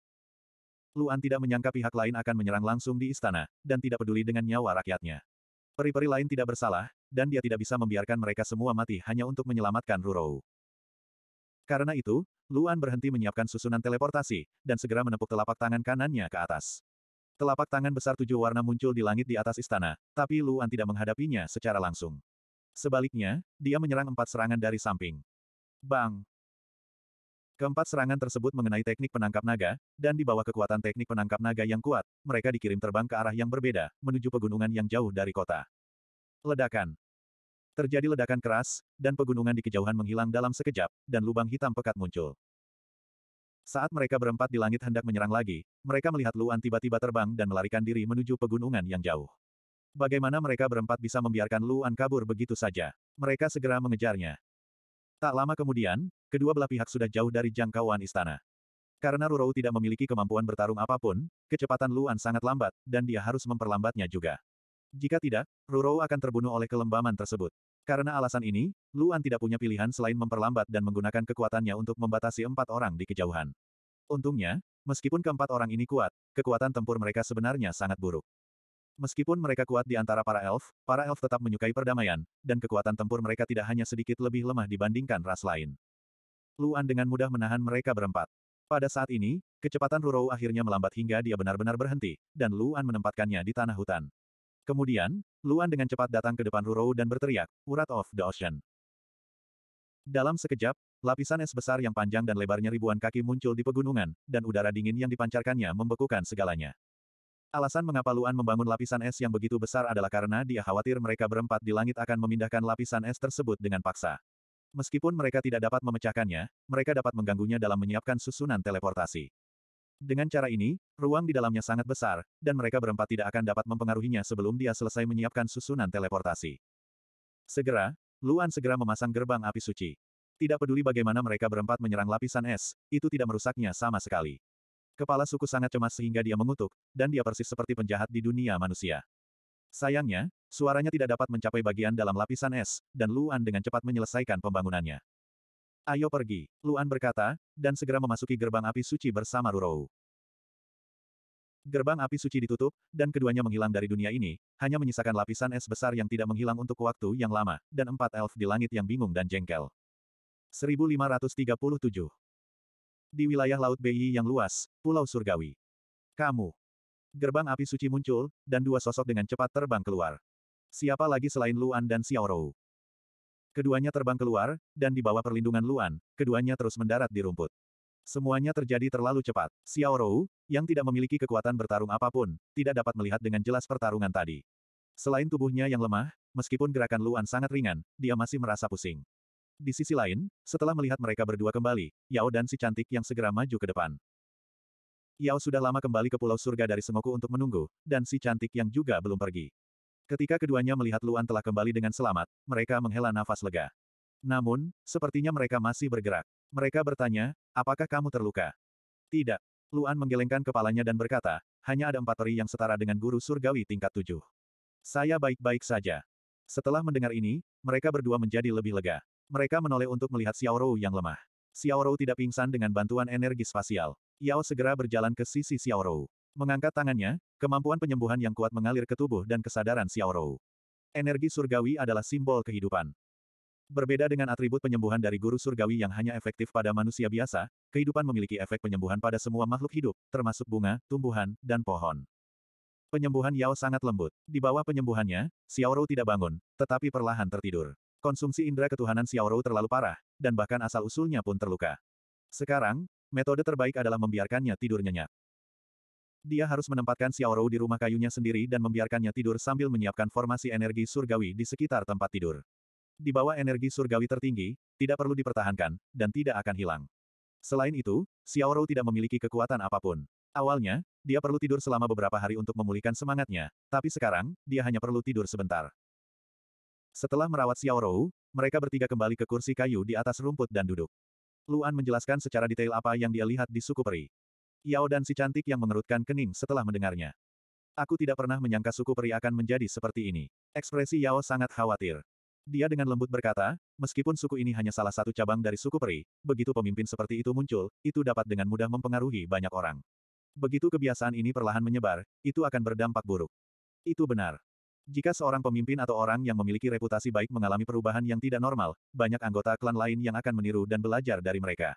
Luan tidak menyangka pihak lain akan menyerang langsung di istana, dan tidak peduli dengan nyawa rakyatnya. Peri-peri lain tidak bersalah, dan dia tidak bisa membiarkan mereka semua mati hanya untuk menyelamatkan Rurou. Karena itu, Luan berhenti menyiapkan susunan teleportasi, dan segera menepuk telapak tangan kanannya ke atas. Telapak tangan besar tujuh warna muncul di langit di atas istana, tapi Luan tidak menghadapinya secara langsung. Sebaliknya, dia menyerang empat serangan dari samping. Bang! Keempat serangan tersebut mengenai teknik penangkap naga, dan di bawah kekuatan teknik penangkap naga yang kuat, mereka dikirim terbang ke arah yang berbeda, menuju pegunungan yang jauh dari kota. Ledakan. Terjadi ledakan keras, dan pegunungan di kejauhan menghilang dalam sekejap, dan lubang hitam pekat muncul. Saat mereka berempat di langit hendak menyerang lagi, mereka melihat Luan tiba-tiba terbang dan melarikan diri menuju pegunungan yang jauh. Bagaimana mereka berempat bisa membiarkan Luan kabur begitu saja? Mereka segera mengejarnya. Tak lama kemudian, kedua belah pihak sudah jauh dari jangkauan istana. Karena Rurou tidak memiliki kemampuan bertarung apa pun, kecepatan Luan sangat lambat, dan dia harus memperlambatnya juga. Jika tidak, Rurou akan terbunuh oleh kelembaman tersebut. Karena alasan ini, Luan tidak punya pilihan selain memperlambat dan menggunakan kekuatannya untuk membatasi empat orang di kejauhan. Untungnya, meskipun keempat orang ini kuat, kekuatan tempur mereka sebenarnya sangat buruk. Meskipun mereka kuat di antara para elf, para elf tetap menyukai perdamaian, dan kekuatan tempur mereka tidak hanya sedikit lebih lemah dibandingkan ras lain. Luan dengan mudah menahan mereka berempat. Pada saat ini, kecepatan Rurou akhirnya melambat hingga dia benar-benar berhenti, dan Luan menempatkannya di tanah hutan. Kemudian, Luan dengan cepat datang ke depan Rurou dan berteriak, Urat of the Ocean. Dalam sekejap, lapisan es besar yang panjang dan lebarnya ribuan kaki muncul di pegunungan, dan udara dingin yang dipancarkannya membekukan segalanya. Alasan mengapa Luan membangun lapisan es yang begitu besar adalah karena dia khawatir mereka berempat di langit akan memindahkan lapisan es tersebut dengan paksa. Meskipun mereka tidak dapat memecahkannya, mereka dapat mengganggunya dalam menyiapkan susunan teleportasi. Dengan cara ini, ruang di dalamnya sangat besar, dan mereka berempat tidak akan dapat mempengaruhinya sebelum dia selesai menyiapkan susunan teleportasi. Segera, Luan segera memasang gerbang api suci. Tidak peduli bagaimana mereka berempat menyerang lapisan es, itu tidak merusaknya sama sekali. Kepala suku sangat cemas sehingga dia mengutuk, dan dia persis seperti penjahat di dunia manusia. Sayangnya, suaranya tidak dapat mencapai bagian dalam lapisan es, dan Luan dengan cepat menyelesaikan pembangunannya. Ayo pergi, Luan berkata, dan segera memasuki gerbang api suci bersama Rurou. Gerbang api suci ditutup, dan keduanya menghilang dari dunia ini, hanya menyisakan lapisan es besar yang tidak menghilang untuk waktu yang lama, dan empat elf di langit yang bingung dan jengkel. 1537. Di wilayah Laut Bei yang luas, Pulau Surgawi. Kamu. Gerbang api suci muncul, dan dua sosok dengan cepat terbang keluar. Siapa lagi selain Luan dan Xiaorou? Keduanya terbang keluar, dan di bawah perlindungan Luan, keduanya terus mendarat di rumput. Semuanya terjadi terlalu cepat. Xiao Rou, yang tidak memiliki kekuatan bertarung apa pun, tidak dapat melihat dengan jelas pertarungan tadi. Selain tubuhnya yang lemah, meskipun gerakan Luan sangat ringan, dia masih merasa pusing. Di sisi lain, setelah melihat mereka berdua kembali, Yao dan si cantik yang segera maju ke depan. Yao sudah lama kembali ke Pulau Surga dari Sengoku untuk menunggu, dan si cantik yang juga belum pergi. Ketika keduanya melihat Luan telah kembali dengan selamat, mereka menghela nafas lega. Namun, sepertinya mereka masih bergerak. Mereka bertanya, apakah kamu terluka? Tidak. Luan menggelengkan kepalanya dan berkata, hanya ada empat peri yang setara dengan guru surgawi tingkat tujuh. Saya baik-baik saja. Setelah mendengar ini, mereka berdua menjadi lebih lega. Mereka menoleh untuk melihat Xiaorou yang lemah. Xiaorou tidak pingsan dengan bantuan energi spasial. Yao segera berjalan ke sisi Xiaorou. Mengangkat tangannya, kemampuan penyembuhan yang kuat mengalir ke tubuh dan kesadaran Xiaorou. Energi surgawi adalah simbol kehidupan. Berbeda dengan atribut penyembuhan dari guru surgawi yang hanya efektif pada manusia biasa, kehidupan memiliki efek penyembuhan pada semua makhluk hidup, termasuk bunga, tumbuhan, dan pohon. Penyembuhan Yao sangat lembut. Di bawah penyembuhannya, Xiaorou tidak bangun, tetapi perlahan tertidur. Konsumsi indera ketuhanan Xiaorou terlalu parah, dan bahkan asal-usulnya pun terluka. Sekarang, metode terbaik adalah membiarkannya tidur nyenyak. Dia harus menempatkan Xiaorou di rumah kayunya sendiri dan membiarkannya tidur sambil menyiapkan formasi energi surgawi di sekitar tempat tidur. Di bawah energi surgawi tertinggi, tidak perlu dipertahankan, dan tidak akan hilang. Selain itu, Xiaorou tidak memiliki kekuatan apa pun. Awalnya, dia perlu tidur selama beberapa hari untuk memulihkan semangatnya, tapi sekarang, dia hanya perlu tidur sebentar. Setelah merawat Xiaorou, mereka bertiga kembali ke kursi kayu di atas rumput dan duduk. Luan menjelaskan secara detail apa yang dia lihat di suku peri. Yao dan si cantik yang mengerutkan kening setelah mendengarnya. Aku tidak pernah menyangka suku peri akan menjadi seperti ini. Ekspresi Yao sangat khawatir. Dia dengan lembut berkata, meskipun suku ini hanya salah satu cabang dari suku peri, begitu pemimpin seperti itu muncul, itu dapat dengan mudah mempengaruhi banyak orang. Begitu kebiasaan ini perlahan menyebar, itu akan berdampak buruk. Itu benar. Jika seorang pemimpin atau orang yang memiliki reputasi baik mengalami perubahan yang tidak normal, banyak anggota klan lain yang akan meniru dan belajar dari mereka.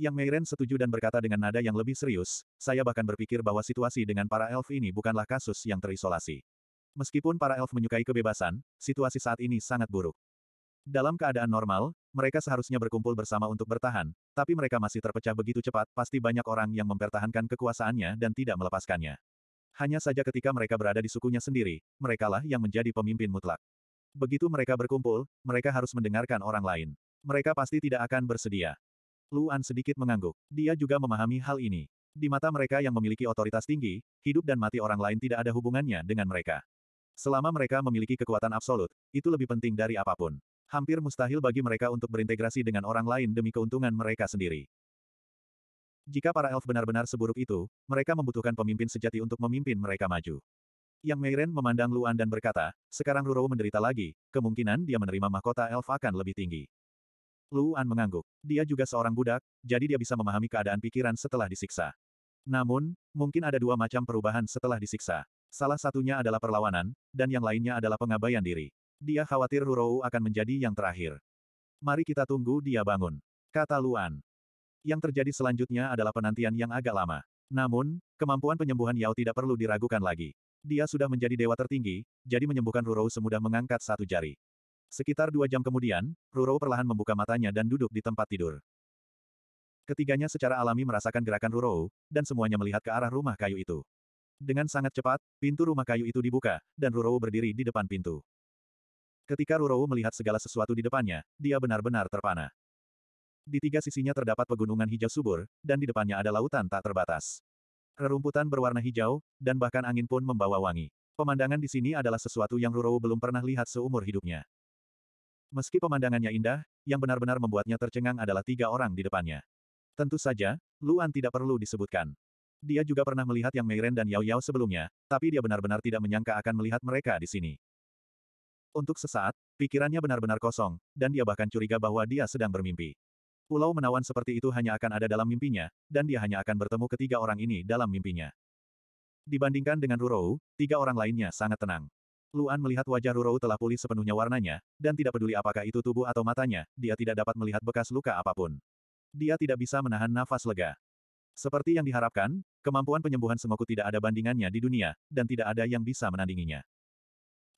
Yang Meiren setuju dan berkata dengan nada yang lebih serius, saya bahkan berpikir bahwa situasi dengan para elf ini bukanlah kasus yang terisolasi. Meskipun para elf menyukai kebebasan, situasi saat ini sangat buruk. Dalam keadaan normal, mereka seharusnya berkumpul bersama untuk bertahan, tapi mereka masih terpecah begitu cepat, pasti banyak orang yang mempertahankan kekuasaannya dan tidak melepaskannya. Hanya saja ketika mereka berada di sukunya sendiri, merekalah yang menjadi pemimpin mutlak. Begitu mereka berkumpul, mereka harus mendengarkan orang lain. Mereka pasti tidak akan bersedia. Luan sedikit mengangguk. Dia juga memahami hal ini. Di mata mereka yang memiliki otoritas tinggi, hidup dan mati orang lain tidak ada hubungannya dengan mereka. Selama mereka memiliki kekuatan absolut, itu lebih penting dari apa pun. Hampir mustahil bagi mereka untuk berintegrasi dengan orang lain demi keuntungan mereka sendiri. Jika para elf benar-benar seburuk itu, mereka membutuhkan pemimpin sejati untuk memimpin mereka maju. Yang Meiren memandang Luan dan berkata, sekarang Ruro menderita lagi, kemungkinan dia menerima mahkota elf akan lebih tinggi. Luan mengangguk. Dia juga seorang budak, jadi dia bisa memahami keadaan pikiran setelah disiksa. Namun, mungkin ada dua macam perubahan setelah disiksa. Salah satunya adalah perlawanan, dan yang lainnya adalah pengabaian diri. Dia khawatir Rurou akan menjadi yang terakhir. Mari kita tunggu dia bangun. Kata Luan. Yang terjadi selanjutnya adalah penantian yang agak lama. Namun, kemampuan penyembuhan Yao tidak perlu diragukan lagi. Dia sudah menjadi dewa tertinggi, jadi menyembuhkan Rurou semudah mengangkat satu jari. Sekitar dua jam kemudian, Rurou perlahan membuka matanya dan duduk di tempat tidur. Ketiganya secara alami merasakan gerakan Rurou, dan semuanya melihat ke arah rumah kayu itu. Dengan sangat cepat, pintu rumah kayu itu dibuka, dan Rurou berdiri di depan pintu. Ketika Rurou melihat segala sesuatu di depannya, dia benar-benar terpana. Di tiga sisinya terdapat pegunungan hijau subur, dan di depannya ada lautan tak terbatas. Rerumputan berwarna hijau, dan bahkan angin pun membawa wangi. Pemandangan di sini adalah sesuatu yang Rurou belum pernah lihat seumur hidupnya. Meski pemandangannya indah, yang benar-benar membuatnya tercengang adalah tiga orang di depannya. Tentu saja, Luan tidak perlu disebutkan. Dia juga pernah melihat Yang Meiren dan Yao Yao sebelumnya, tapi dia benar-benar tidak menyangka akan melihat mereka di sini. Untuk sesaat, pikirannya benar-benar kosong, dan dia bahkan curiga bahwa dia sedang bermimpi. Pulau menawan seperti itu hanya akan ada dalam mimpinya, dan dia hanya akan bertemu ketiga orang ini dalam mimpinya. Dibandingkan dengan Rurou, tiga orang lainnya sangat tenang. Luan melihat wajah Rurou telah pulih sepenuhnya warnanya, dan tidak peduli apakah itu tubuh atau matanya, dia tidak dapat melihat bekas luka apa pun. Dia tidak bisa menahan nafas lega. Seperti yang diharapkan, kemampuan penyembuhan Sengoku tidak ada bandingannya di dunia, dan tidak ada yang bisa menandinginya.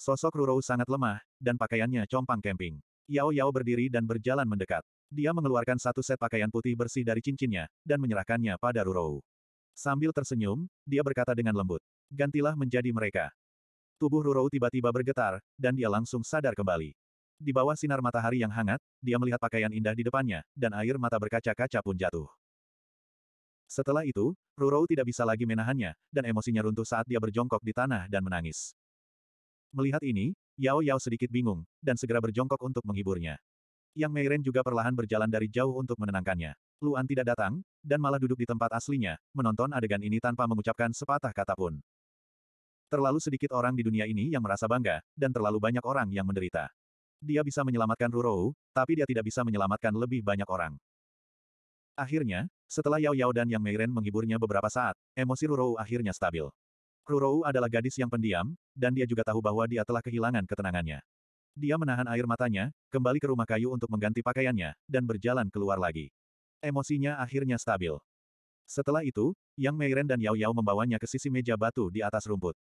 Sosok Rurou sangat lemah, dan pakaiannya compang camping. Yao Yao berdiri dan berjalan mendekat. Dia mengeluarkan satu set pakaian putih bersih dari cincinnya, dan menyerahkannya pada Rurou. Sambil tersenyum, dia berkata dengan lembut, gantilah menjadi mereka. Tubuh Rurou tiba-tiba bergetar, dan dia langsung sadar kembali. Di bawah sinar matahari yang hangat, dia melihat pakaian indah di depannya, dan air mata berkaca-kaca pun jatuh. Setelah itu, Rurou tidak bisa lagi menahannya, dan emosinya runtuh saat dia berjongkok di tanah dan menangis. Melihat ini, Yao Yao sedikit bingung, dan segera berjongkok untuk menghiburnya. Yang Meiren juga perlahan berjalan dari jauh untuk menenangkannya. Luan tidak datang, dan malah duduk di tempat aslinya, menonton adegan ini tanpa mengucapkan sepatah kata pun. Terlalu sedikit orang di dunia ini yang merasa bangga, dan terlalu banyak orang yang menderita. Dia bisa menyelamatkan Rurou, tapi dia tidak bisa menyelamatkan lebih banyak orang. Akhirnya, setelah Yao Yao dan Yang Meiren menghiburnya beberapa saat, emosi Rurou akhirnya stabil. Rurou adalah gadis yang pendiam, dan dia juga tahu bahwa dia telah kehilangan ketenangannya. Dia menahan air matanya, kembali ke rumah kayu untuk mengganti pakaiannya, dan berjalan keluar lagi. Emosinya akhirnya stabil. Setelah itu, Yang Meiren dan Yao Yao membawanya ke sisi meja batu di atas rumput.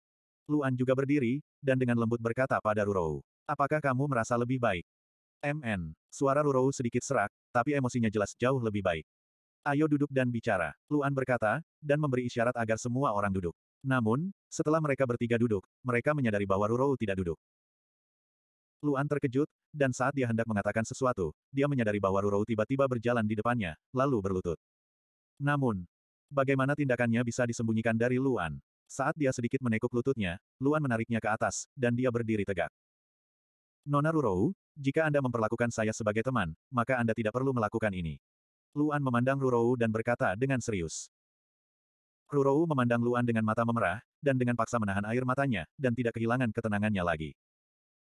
Luan juga berdiri, dan dengan lembut berkata pada Rurou. Apakah kamu merasa lebih baik? MN. Suara Rurou sedikit serak, tapi emosinya jelas jauh lebih baik. Ayo duduk dan bicara, Luan berkata, dan memberi isyarat agar semua orang duduk. Namun, setelah mereka bertiga duduk, mereka menyadari bahwa Rurou tidak duduk. Luan terkejut, dan saat dia hendak mengatakan sesuatu, dia menyadari bahwa Rurou tiba-tiba berjalan di depannya, lalu berlutut. Namun, bagaimana tindakannya bisa disembunyikan dari Luan? Saat dia sedikit menekuk lututnya, Luan menariknya ke atas, dan dia berdiri tegak. Nona Rurou, jika Anda memperlakukan saya sebagai teman, maka Anda tidak perlu melakukan ini. Luan memandang Rurou dan berkata dengan serius. Rurou memandang Luan dengan mata memerah, dan dengan paksa menahan air matanya, dan tidak kehilangan ketenangannya lagi.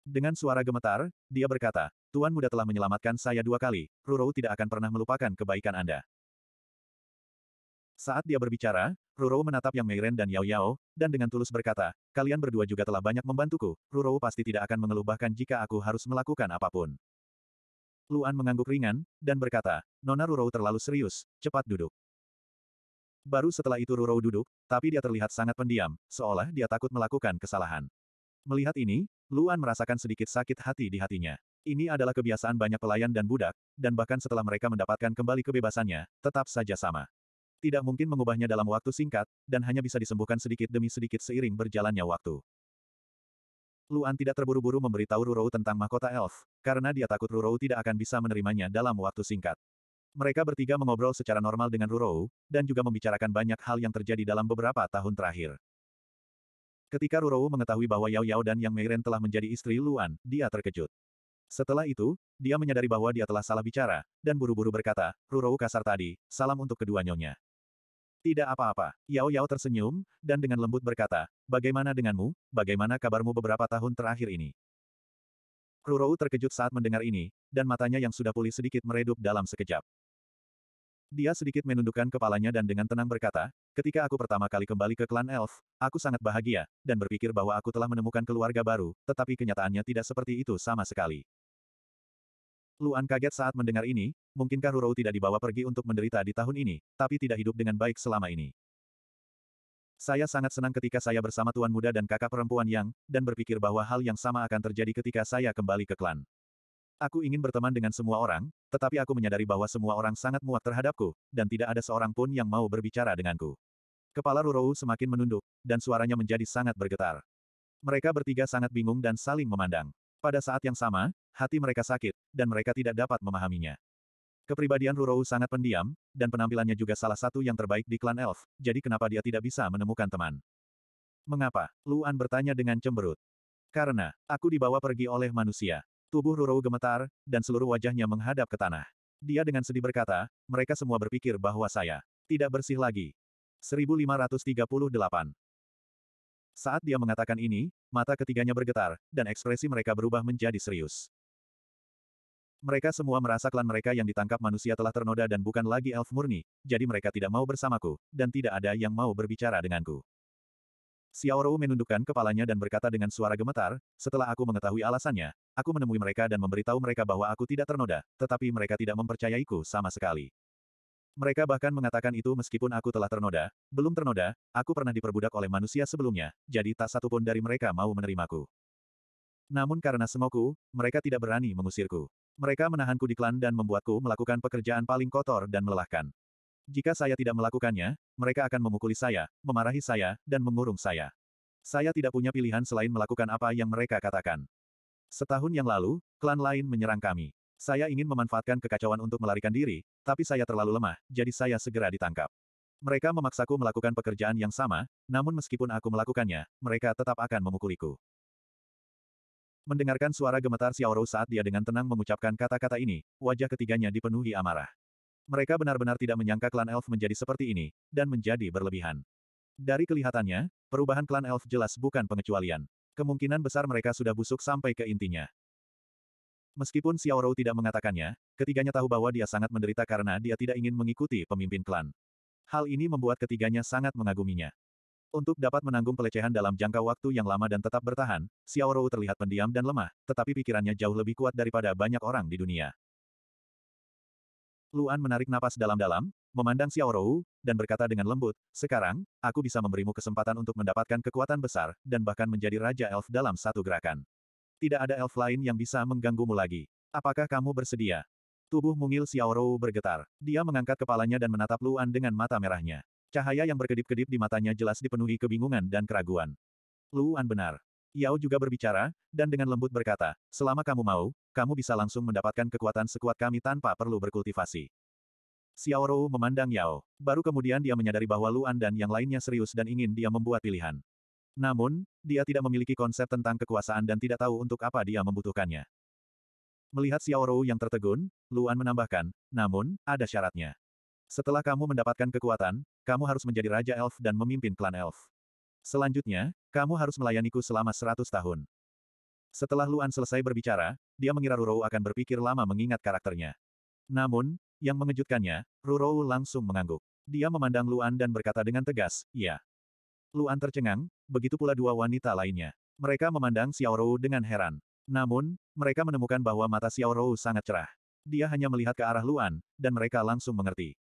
Dengan suara gemetar, dia berkata, Tuan muda telah menyelamatkan saya dua kali, Rurou tidak akan pernah melupakan kebaikan Anda. Saat dia berbicara, Rurou menatap Yang Meiren dan Yao Yao, dan dengan tulus berkata, kalian berdua juga telah banyak membantuku, Rurou pasti tidak akan mengeluh bahkan jika aku harus melakukan apa pun. Luan mengangguk ringan, dan berkata, Nona Rurou terlalu serius, cepat duduk. Baru setelah itu Rurou duduk, tapi dia terlihat sangat pendiam, seolah dia takut melakukan kesalahan. Melihat ini, Luan merasakan sedikit sakit hati di hatinya. Ini adalah kebiasaan banyak pelayan dan budak, dan bahkan setelah mereka mendapatkan kembali kebebasannya, tetap saja sama. Tidak mungkin mengubahnya dalam waktu singkat, dan hanya bisa disembuhkan sedikit demi sedikit seiring berjalannya waktu. Luan tidak terburu-buru memberitahu Rurou tentang mahkota elf, karena dia takut Rurou tidak akan bisa menerimanya dalam waktu singkat. Mereka bertiga mengobrol secara normal dengan Rurou, dan juga membicarakan banyak hal yang terjadi dalam beberapa tahun terakhir. Ketika Rurou mengetahui bahwa Yao Yao dan Yang Meiren telah menjadi istri Luan, dia terkejut. Setelah itu, dia menyadari bahwa dia telah salah bicara, dan buru-buru berkata, Rurou kasar tadi, salam untuk kedua nyonya. Tidak apa-apa. Yao Yao tersenyum, dan dengan lembut berkata, bagaimana denganmu, bagaimana kabarmu beberapa tahun terakhir ini? Rurou terkejut saat mendengar ini, dan matanya yang sudah pulih sedikit meredup dalam sekejap. Dia sedikit menundukkan kepalanya dan dengan tenang berkata, ketika aku pertama kali kembali ke klan Elf, aku sangat bahagia, dan berpikir bahwa aku telah menemukan keluarga baru, tetapi kenyataannya tidak seperti itu sama sekali. Luan kaget saat mendengar ini, mungkinkah Rurou tidak dibawa pergi untuk menderita di tahun ini, tapi tidak hidup dengan baik selama ini. Saya sangat senang ketika saya bersama Tuan Muda dan kakak perempuan Yang, dan berpikir bahwa hal yang sama akan terjadi ketika saya kembali ke klan. Aku ingin berteman dengan semua orang, tetapi aku menyadari bahwa semua orang sangat muak terhadapku, dan tidak ada seorang pun yang mau berbicara denganku. Kepala Rurou semakin menunduk, dan suaranya menjadi sangat bergetar. Mereka bertiga sangat bingung dan saling memandang. Pada saat yang sama, hati mereka sakit, dan mereka tidak dapat memahaminya. Kepribadian Rurou sangat pendiam, dan penampilannya juga salah satu yang terbaik di klan Elf, jadi kenapa dia tidak bisa menemukan teman? Mengapa? Luan bertanya dengan cemberut. Karena, aku dibawa pergi oleh manusia. Tubuh Rurou gemetar, dan seluruh wajahnya menghadap ke tanah. Dia dengan sedih berkata, mereka semua berpikir bahwa saya tidak bersih lagi. 1538 Saat dia mengatakan ini, Mata ketiganya bergetar, dan ekspresi mereka berubah menjadi serius. Mereka semua merasa klan mereka yang ditangkap manusia telah ternoda dan bukan lagi elf murni, jadi mereka tidak mau bersamaku, dan tidak ada yang mau berbicara denganku. Xiao Rou menundukkan kepalanya dan berkata dengan suara gemetar, setelah aku mengetahui alasannya, aku menemui mereka dan memberitahu mereka bahwa aku tidak ternoda, tetapi mereka tidak mempercayaiku sama sekali. Mereka bahkan mengatakan itu meskipun aku telah ternoda, belum ternoda, aku pernah diperbudak oleh manusia sebelumnya, jadi tak satu pun dari mereka mau menerimaku. Namun karena semoku, mereka tidak berani mengusirku. Mereka menahanku di klan dan membuatku melakukan pekerjaan paling kotor dan melelahkan. Jika saya tidak melakukannya, mereka akan memukuli saya, memarahi saya, dan mengurung saya. Saya tidak punya pilihan selain melakukan apa yang mereka katakan. Setahun yang lalu, klan lain menyerang kami. Saya ingin memanfaatkan kekacauan untuk melarikan diri, tapi saya terlalu lemah, jadi saya segera ditangkap. Mereka memaksaku melakukan pekerjaan yang sama, namun meskipun aku melakukannya, mereka tetap akan memukuliku. Mendengarkan suara gemetar Xiaorou saat dia dengan tenang mengucapkan kata-kata ini, wajah ketiganya dipenuhi amarah. Mereka benar-benar tidak menyangka klan elf menjadi seperti ini, dan menjadi berlebihan. Dari kelihatannya, perubahan klan elf jelas bukan pengecualian. Kemungkinan besar mereka sudah busuk sampai ke intinya. Meskipun Xiao Rou tidak mengatakannya, ketiganya tahu bahwa dia sangat menderita karena dia tidak ingin mengikuti pemimpin klan. Hal ini membuat ketiganya sangat mengaguminya. Untuk dapat menanggung pelecehan dalam jangka waktu yang lama dan tetap bertahan, Xiao Rou terlihat pendiam dan lemah, tetapi pikirannya jauh lebih kuat daripada banyak orang di dunia. Luan menarik napas dalam-dalam, memandang Xiao Rou, dan berkata dengan lembut, sekarang, aku bisa memberimu kesempatan untuk mendapatkan kekuatan besar, dan bahkan menjadi Raja Elf dalam satu gerakan. Tidak ada elf lain yang bisa mengganggumu lagi. Apakah kamu bersedia? Tubuh mungil Xiao Rou bergetar. Dia mengangkat kepalanya dan menatap Luan dengan mata merahnya. Cahaya yang berkedip-kedip di matanya jelas dipenuhi kebingungan dan keraguan. Luan benar. Yao juga berbicara, dan dengan lembut berkata, selama kamu mau, kamu bisa langsung mendapatkan kekuatan sekuat kami tanpa perlu berkultivasi. Xiao Rou memandang Yao. Baru kemudian dia menyadari bahwa Luan dan yang lainnya serius dan ingin dia membuat pilihan. Namun, dia tidak memiliki konsep tentang kekuasaan dan tidak tahu untuk apa dia membutuhkannya. Melihat Xiao Rou yang tertegun, Luan menambahkan, namun, ada syaratnya. Setelah kamu mendapatkan kekuatan, kamu harus menjadi Raja Elf dan memimpin klan Elf. Selanjutnya, kamu harus melayaniku selama seratus tahun. Setelah Luan selesai berbicara, dia mengira Rurou akan berpikir lama mengingat karakternya. Namun, yang mengejutkannya, Rurou langsung mengangguk. Dia memandang Luan dan berkata dengan tegas, iya. Luan tercengang, begitu pula dua wanita lainnya. Mereka memandang Xiao Rou dengan heran. Namun, mereka menemukan bahwa mata Xiao Rou sangat cerah. Dia hanya melihat ke arah Luan, dan mereka langsung mengerti.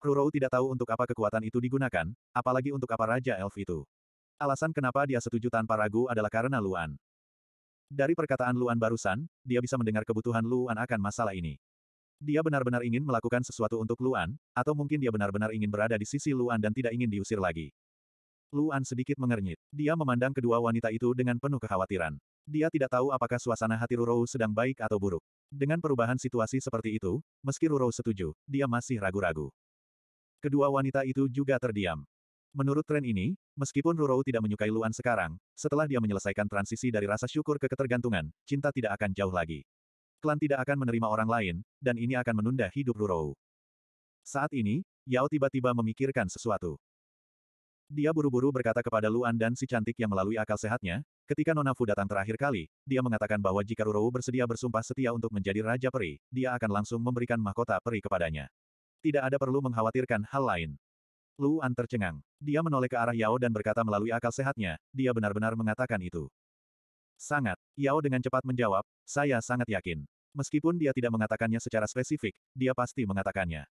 Rurou tidak tahu untuk apa kekuatan itu digunakan, apalagi untuk apa Raja Elf itu. Alasan kenapa dia setuju tanpa ragu adalah karena Luan. Dari perkataan Luan barusan, dia bisa mendengar kebutuhan Luan akan masalah ini. Dia benar-benar ingin melakukan sesuatu untuk Luan, atau mungkin dia benar-benar ingin berada di sisi Luan dan tidak ingin diusir lagi. Luan sedikit mengernyit. Dia memandang kedua wanita itu dengan penuh kekhawatiran. Dia tidak tahu apakah suasana hati Rurou sedang baik atau buruk. Dengan perubahan situasi seperti itu, meski Rurou setuju, dia masih ragu-ragu. Kedua wanita itu juga terdiam. Menurut tren ini, meskipun Rurou tidak menyukai Luan sekarang, setelah dia menyelesaikan transisi dari rasa syukur ke ketergantungan, cinta tidak akan jauh lagi. Klan tidak akan menerima orang lain, dan ini akan menunda hidup Rurou. Saat ini, Yao tiba-tiba memikirkan sesuatu. Dia buru-buru berkata kepada Luan dan si cantik yang melalui akal sehatnya, ketika Nona Fu datang terakhir kali, dia mengatakan bahwa jika Rurou bersedia bersumpah setia untuk menjadi Raja Peri, dia akan langsung memberikan mahkota peri kepadanya. Tidak ada perlu mengkhawatirkan hal lain. Lu An tercengang. Dia menoleh ke arah Yao dan berkata melalui akal sehatnya, dia benar-benar mengatakan itu. Sangat. Yao dengan cepat menjawab, saya sangat yakin. Meskipun dia tidak mengatakannya secara spesifik, dia pasti mengatakannya.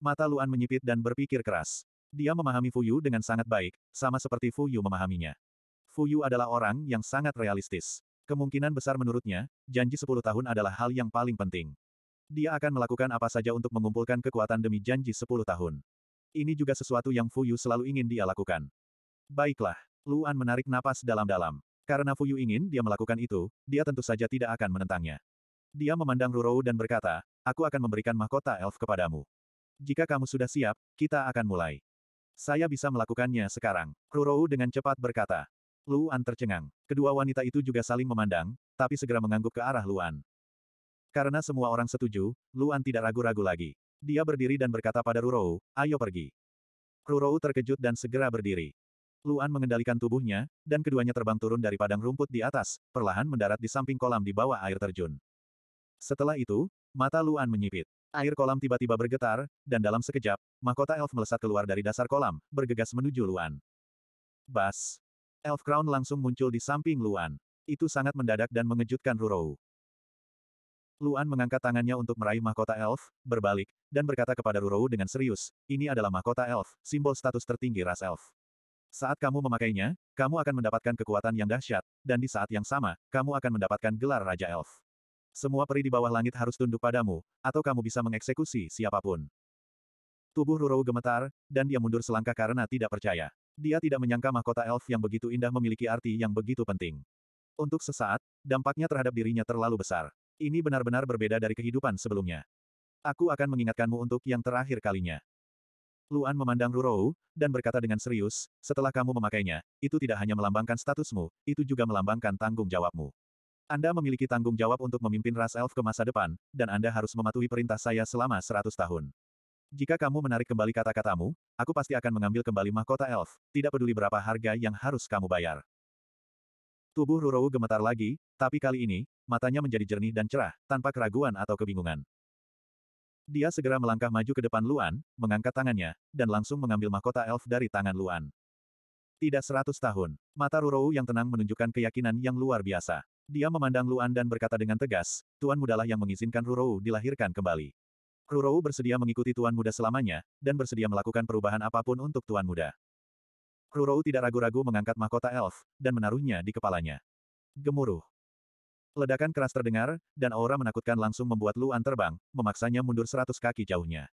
Mata Luan menyipit dan berpikir keras. Dia memahami Fuyu dengan sangat baik, sama seperti Fuyu memahaminya. Fuyu adalah orang yang sangat realistis. Kemungkinan besar menurutnya, janji 10 tahun adalah hal yang paling penting. Dia akan melakukan apa saja untuk mengumpulkan kekuatan demi janji 10 tahun. Ini juga sesuatu yang Fu Yu selalu ingin dia lakukan. Baiklah, Luan menarik napas dalam-dalam. Karena Fu Yu ingin dia melakukan itu, dia tentu saja tidak akan menentangnya. Dia memandang Rurou dan berkata, aku akan memberikan mahkota elf kepadamu. Jika kamu sudah siap, kita akan mulai. Saya bisa melakukannya sekarang. Rurou dengan cepat berkata. Luan tercengang. Kedua wanita itu juga saling memandang, tapi segera mengangguk ke arah Luan. Karena semua orang setuju, Luan tidak ragu-ragu lagi. Dia berdiri dan berkata pada Rurou, ayo pergi. Rurou terkejut dan segera berdiri. Luan mengendalikan tubuhnya, dan keduanya terbang turun dari padang rumput di atas, perlahan mendarat di samping kolam di bawah air terjun. Setelah itu, mata Luan menyipit. Air kolam tiba-tiba bergetar, dan dalam sekejap, mahkota elf melesat keluar dari dasar kolam, bergegas menuju Luan. Bas! Elf Crown langsung muncul di samping Luan. Itu sangat mendadak dan mengejutkan Rurou. Luan mengangkat tangannya untuk meraih mahkota elf, berbalik, dan berkata kepada Rurou dengan serius, ini adalah mahkota elf, simbol status tertinggi ras elf. Saat kamu memakainya, kamu akan mendapatkan kekuatan yang dahsyat, dan di saat yang sama, kamu akan mendapatkan gelar Raja Elf. Semua peri di bawah langit harus tunduk padamu, atau kamu bisa mengeksekusi siapa pun. Tubuh Rurou gemetar, dan dia mundur selangkah karena tidak percaya. Dia tidak menyangka mahkota elf yang begitu indah memiliki arti yang begitu penting. Untuk sesaat, dampaknya terhadap dirinya terlalu besar. Ini benar-benar berbeda dari kehidupan sebelumnya. Aku akan mengingatkanmu untuk yang terakhir kalinya. Luan memandang Rurou, dan berkata dengan serius, setelah kamu memakainya, itu tidak hanya melambangkan statusmu, itu juga melambangkan tanggung jawabmu. Anda memiliki tanggung jawab untuk memimpin ras elf ke masa depan, dan Anda harus mematuhi perintah saya selama seratus tahun. Jika kamu menarik kembali kata-katamu, aku pasti akan mengambil kembali mahkota elf, tidak peduli berapa harga yang harus kamu bayar. Tubuh Rurou gemetar lagi, tapi kali ini, matanya menjadi jernih dan cerah, tanpa keraguan atau kebingungan. Dia segera melangkah maju ke depan Luan, mengangkat tangannya, dan langsung mengambil mahkota elf dari tangan Luan. Tidak seratus tahun. Mata Rurou yang tenang menunjukkan keyakinan yang luar biasa. Dia memandang Luan dan berkata dengan tegas, Tuan Mudalah yang mengizinkan Rurou dilahirkan kembali. Rurou bersedia mengikuti Tuan Muda selamanya, dan bersedia melakukan perubahan apa pun untuk Tuan Muda. Rurou tidak ragu-ragu mengangkat mahkota elf, dan menaruhnya di kepalanya. Gemuruh. Ledakan keras terdengar, dan aura menakutkan langsung membuat Luan terbang, memaksanya mundur seratus kaki jauhnya.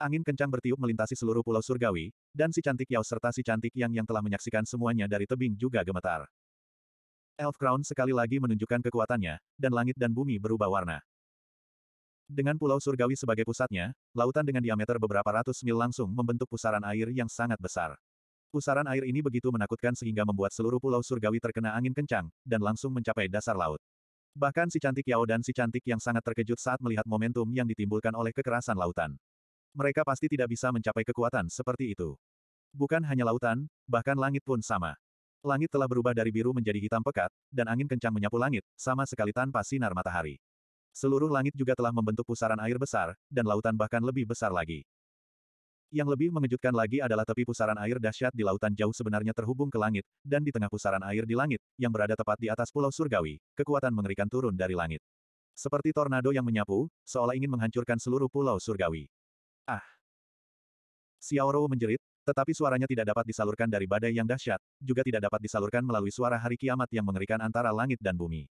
Angin kencang bertiup melintasi seluruh pulau surgawi, dan si cantik Yao serta si cantik Yang yang telah menyaksikan semuanya dari tebing juga gemetar. Elf Crown sekali lagi menunjukkan kekuatannya, dan langit dan bumi berubah warna. Dengan pulau surgawi sebagai pusatnya, lautan dengan diameter beberapa ratus mil langsung membentuk pusaran air yang sangat besar. Pusaran air ini begitu menakutkan sehingga membuat seluruh pulau surgawi terkena angin kencang, dan langsung mencapai dasar laut. Bahkan si cantik Yao dan si cantik yang sangat terkejut saat melihat momentum yang ditimbulkan oleh kekerasan lautan. Mereka pasti tidak bisa mencapai kekuatan seperti itu. Bukan hanya lautan, bahkan langit pun sama. Langit telah berubah dari biru menjadi hitam pekat, dan angin kencang menyapu langit, sama sekali tanpa sinar matahari. Seluruh langit juga telah membentuk pusaran air besar, dan lautan bahkan lebih besar lagi. Yang lebih mengejutkan lagi adalah tepi pusaran air dahsyat di lautan jauh sebenarnya terhubung ke langit, dan di tengah pusaran air di langit, yang berada tepat di atas pulau surgawi, kekuatan mengerikan turun dari langit. Seperti tornado yang menyapu, seolah ingin menghancurkan seluruh pulau surgawi. Ah! Xiaoro menjerit, tetapi suaranya tidak dapat disalurkan dari badai yang dahsyat, juga tidak dapat disalurkan melalui suara hari kiamat yang mengerikan antara langit dan bumi.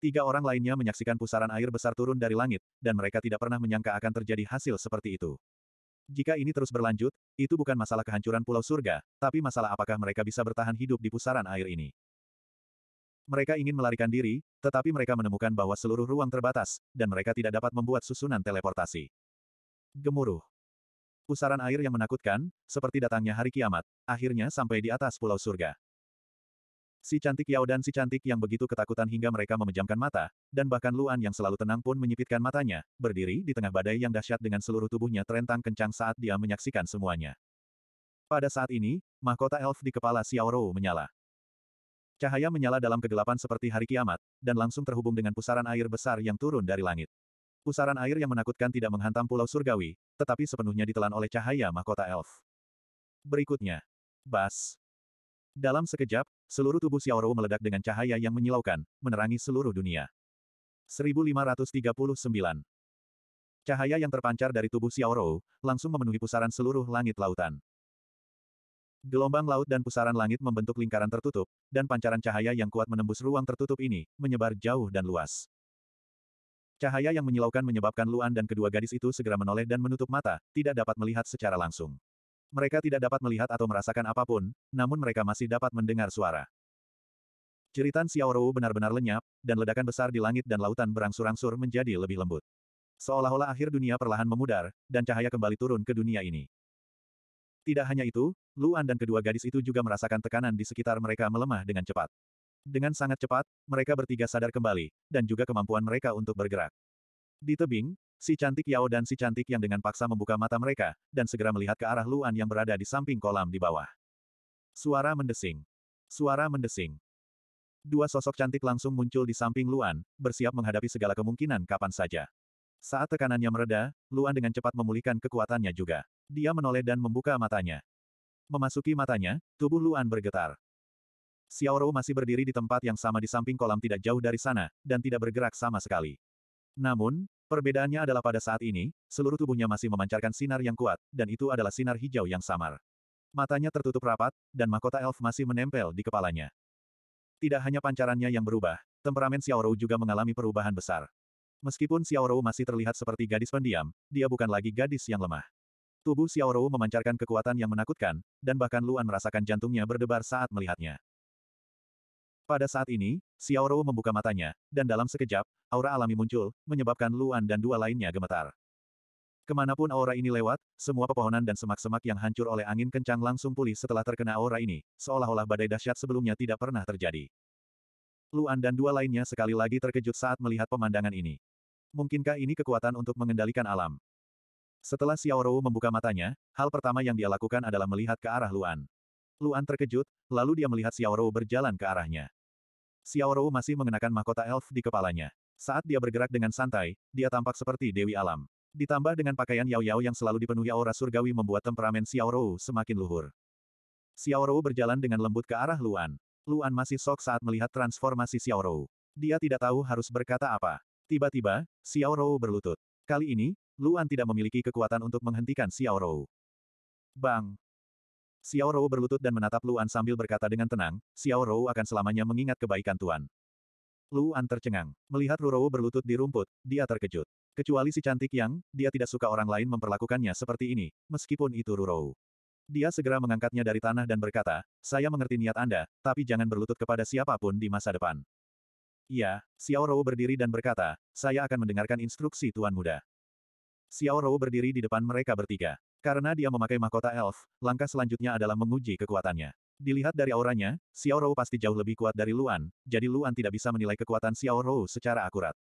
Tiga orang lainnya menyaksikan pusaran air besar turun dari langit, dan mereka tidak pernah menyangka akan terjadi hasil seperti itu. Jika ini terus berlanjut, itu bukan masalah kehancuran pulau surga, tapi masalah apakah mereka bisa bertahan hidup di pusaran air ini. Mereka ingin melarikan diri, tetapi mereka menemukan bahwa seluruh ruang terbatas, dan mereka tidak dapat membuat susunan teleportasi. Gemuruh. Pusaran air yang menakutkan, seperti datangnya hari kiamat, akhirnya sampai di atas pulau surga. Si cantik Yao dan si cantik yang begitu ketakutan hingga mereka memejamkan mata, dan bahkan Luan yang selalu tenang pun menyipitkan matanya, berdiri di tengah badai yang dahsyat dengan seluruh tubuhnya terentang kencang saat dia menyaksikan semuanya. Pada saat ini, mahkota elf di kepala Xiao Rou menyala. Cahaya menyala dalam kegelapan seperti hari kiamat, dan langsung terhubung dengan pusaran air besar yang turun dari langit. Pusaran air yang menakutkan tidak menghantam pulau surgawi, tetapi sepenuhnya ditelan oleh cahaya mahkota elf. Berikutnya. Bas. Dalam sekejap, seluruh tubuh Xiaorou meledak dengan cahaya yang menyilaukan, menerangi seluruh dunia. 1539. Cahaya yang terpancar dari tubuh Xiaorou, langsung memenuhi pusaran seluruh langit lautan. Gelombang laut dan pusaran langit membentuk lingkaran tertutup, dan pancaran cahaya yang kuat menembus ruang tertutup ini, menyebar jauh dan luas. Cahaya yang menyilaukan menyebabkan Luan dan kedua gadis itu segera menoleh dan menutup mata, tidak dapat melihat secara langsung. Mereka tidak dapat melihat atau merasakan apa pun, namun mereka masih dapat mendengar suara. Jeritan Xiaorou benar-benar lenyap, dan ledakan besar di langit dan lautan berangsur-angsur menjadi lebih lembut. Seolah-olah akhir dunia perlahan memudar, dan cahaya kembali turun ke dunia ini. Tidak hanya itu, Luan dan kedua gadis itu juga merasakan tekanan di sekitar mereka melemah dengan cepat. Dengan sangat cepat, mereka bertiga sadar kembali, dan juga kemampuan mereka untuk bergerak. Di tebing, Si cantik Yao dan si cantik yang dengan paksa membuka mata mereka, dan segera melihat ke arah Luan yang berada di samping kolam di bawah. Suara mendesing. Suara mendesing. Dua sosok cantik langsung muncul di samping Luan, bersiap menghadapi segala kemungkinan kapan saja. Saat tekanannya mereda, Luan dengan cepat memulihkan kekuatannya juga. Dia menoleh dan membuka matanya. Memasuki matanya, tubuh Luan bergetar. Xiaoro masih berdiri di tempat yang sama di samping kolam tidak jauh dari sana, dan tidak bergerak sama sekali. Namun, Perbedaannya adalah pada saat ini, seluruh tubuhnya masih memancarkan sinar yang kuat, dan itu adalah sinar hijau yang samar. Matanya tertutup rapat, dan mahkota elf masih menempel di kepalanya. Tidak hanya pancarannya yang berubah, temperamen Xiaorou juga mengalami perubahan besar. Meskipun Xiaorou masih terlihat seperti gadis pendiam, dia bukan lagi gadis yang lemah. Tubuh Xiaorou memancarkan kekuatan yang menakutkan, dan bahkan Luan merasakan jantungnya berdebar saat melihatnya. Pada saat ini, Xiao Rou membuka matanya, dan dalam sekejap, aura alami muncul, menyebabkan Luan dan dua lainnya gemetar. Ke mana pun aura ini lewat, semua pepohonan dan semak-semak yang hancur oleh angin kencang langsung pulih setelah terkena aura ini, seolah-olah badai dahsyat sebelumnya tidak pernah terjadi. Luan dan dua lainnya sekali lagi terkejut saat melihat pemandangan ini. Mungkinkah ini kekuatan untuk mengendalikan alam? Setelah Xiao Rou membuka matanya, hal pertama yang dia lakukan adalah melihat ke arah Luan. Luan terkejut, lalu dia melihat Xiao Rou berjalan ke arahnya. Xiao Rou masih mengenakan mahkota elf di kepalanya. Saat dia bergerak dengan santai, dia tampak seperti Dewi Alam. Ditambah dengan pakaian Yao Yao yang selalu dipenuhi aura surgawi membuat temperamen Xiao Rou semakin luhur. Xiao Rou berjalan dengan lembut ke arah Luan. Luan masih sok saat melihat transformasi Xiao Rou. Dia tidak tahu harus berkata apa. Tiba-tiba, Xiao Rou berlutut. Kali ini, Luan tidak memiliki kekuatan untuk menghentikan Xiao Rou. Bang! Xiao Rou berlutut dan menatap Luan sambil berkata dengan tenang, Xiao Rou akan selamanya mengingat kebaikan Tuan. Luan tercengang. Melihat Rurou berlutut di rumput, dia terkejut. Kecuali si cantik yang, dia tidak suka orang lain memperlakukannya seperti ini, meskipun itu Rurou. Dia segera mengangkatnya dari tanah dan berkata, saya mengerti niat Anda, tapi jangan berlutut kepada siapa pun di masa depan. Iya, Xiao Rou berdiri dan berkata, saya akan mendengarkan instruksi Tuan Muda. Xiao Rou berdiri di depan mereka bertiga. Karena dia memakai mahkota elf, langkah selanjutnya adalah menguji kekuatannya. Dilihat dari auranya, Xiao Rou pasti jauh lebih kuat dari Luan, jadi Luan tidak bisa menilai kekuatan Xiao Rou secara akurat.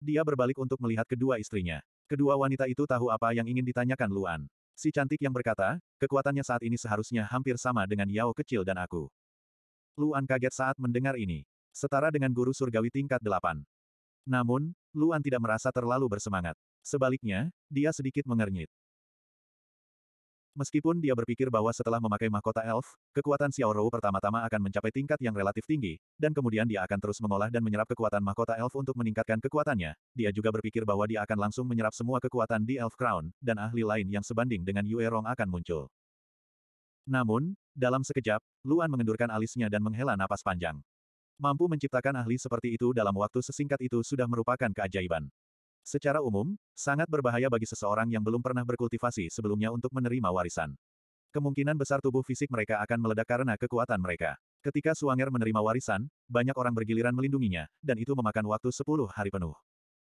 Dia berbalik untuk melihat kedua istrinya. Kedua wanita itu tahu apa yang ingin ditanyakan Luan. Si cantik yang berkata, kekuatannya saat ini seharusnya hampir sama dengan Yao kecil dan aku. Luan kaget saat mendengar ini. Setara dengan guru surgawi tingkat delapan. Namun, Luan tidak merasa terlalu bersemangat. Sebaliknya, dia sedikit mengernyit. Meskipun dia berpikir bahwa setelah memakai mahkota elf, kekuatan Xiao Rou pertama-tama akan mencapai tingkat yang relatif tinggi, dan kemudian dia akan terus mengolah dan menyerap kekuatan mahkota elf untuk meningkatkan kekuatannya, dia juga berpikir bahwa dia akan langsung menyerap semua kekuatan di Elf Crown, dan ahli lain yang sebanding dengan Yue Rong akan muncul. Namun, dalam sekejap, Luan mengendurkan alisnya dan menghela napas panjang. Mampu menciptakan ahli seperti itu dalam waktu sesingkat itu sudah merupakan keajaiban. Secara umum, sangat berbahaya bagi seseorang yang belum pernah berkultivasi sebelumnya untuk menerima warisan. Kemungkinan besar tubuh fisik mereka akan meledak karena kekuatan mereka. Ketika Suanger menerima warisan, banyak orang bergiliran melindunginya, dan itu memakan waktu 10 hari penuh.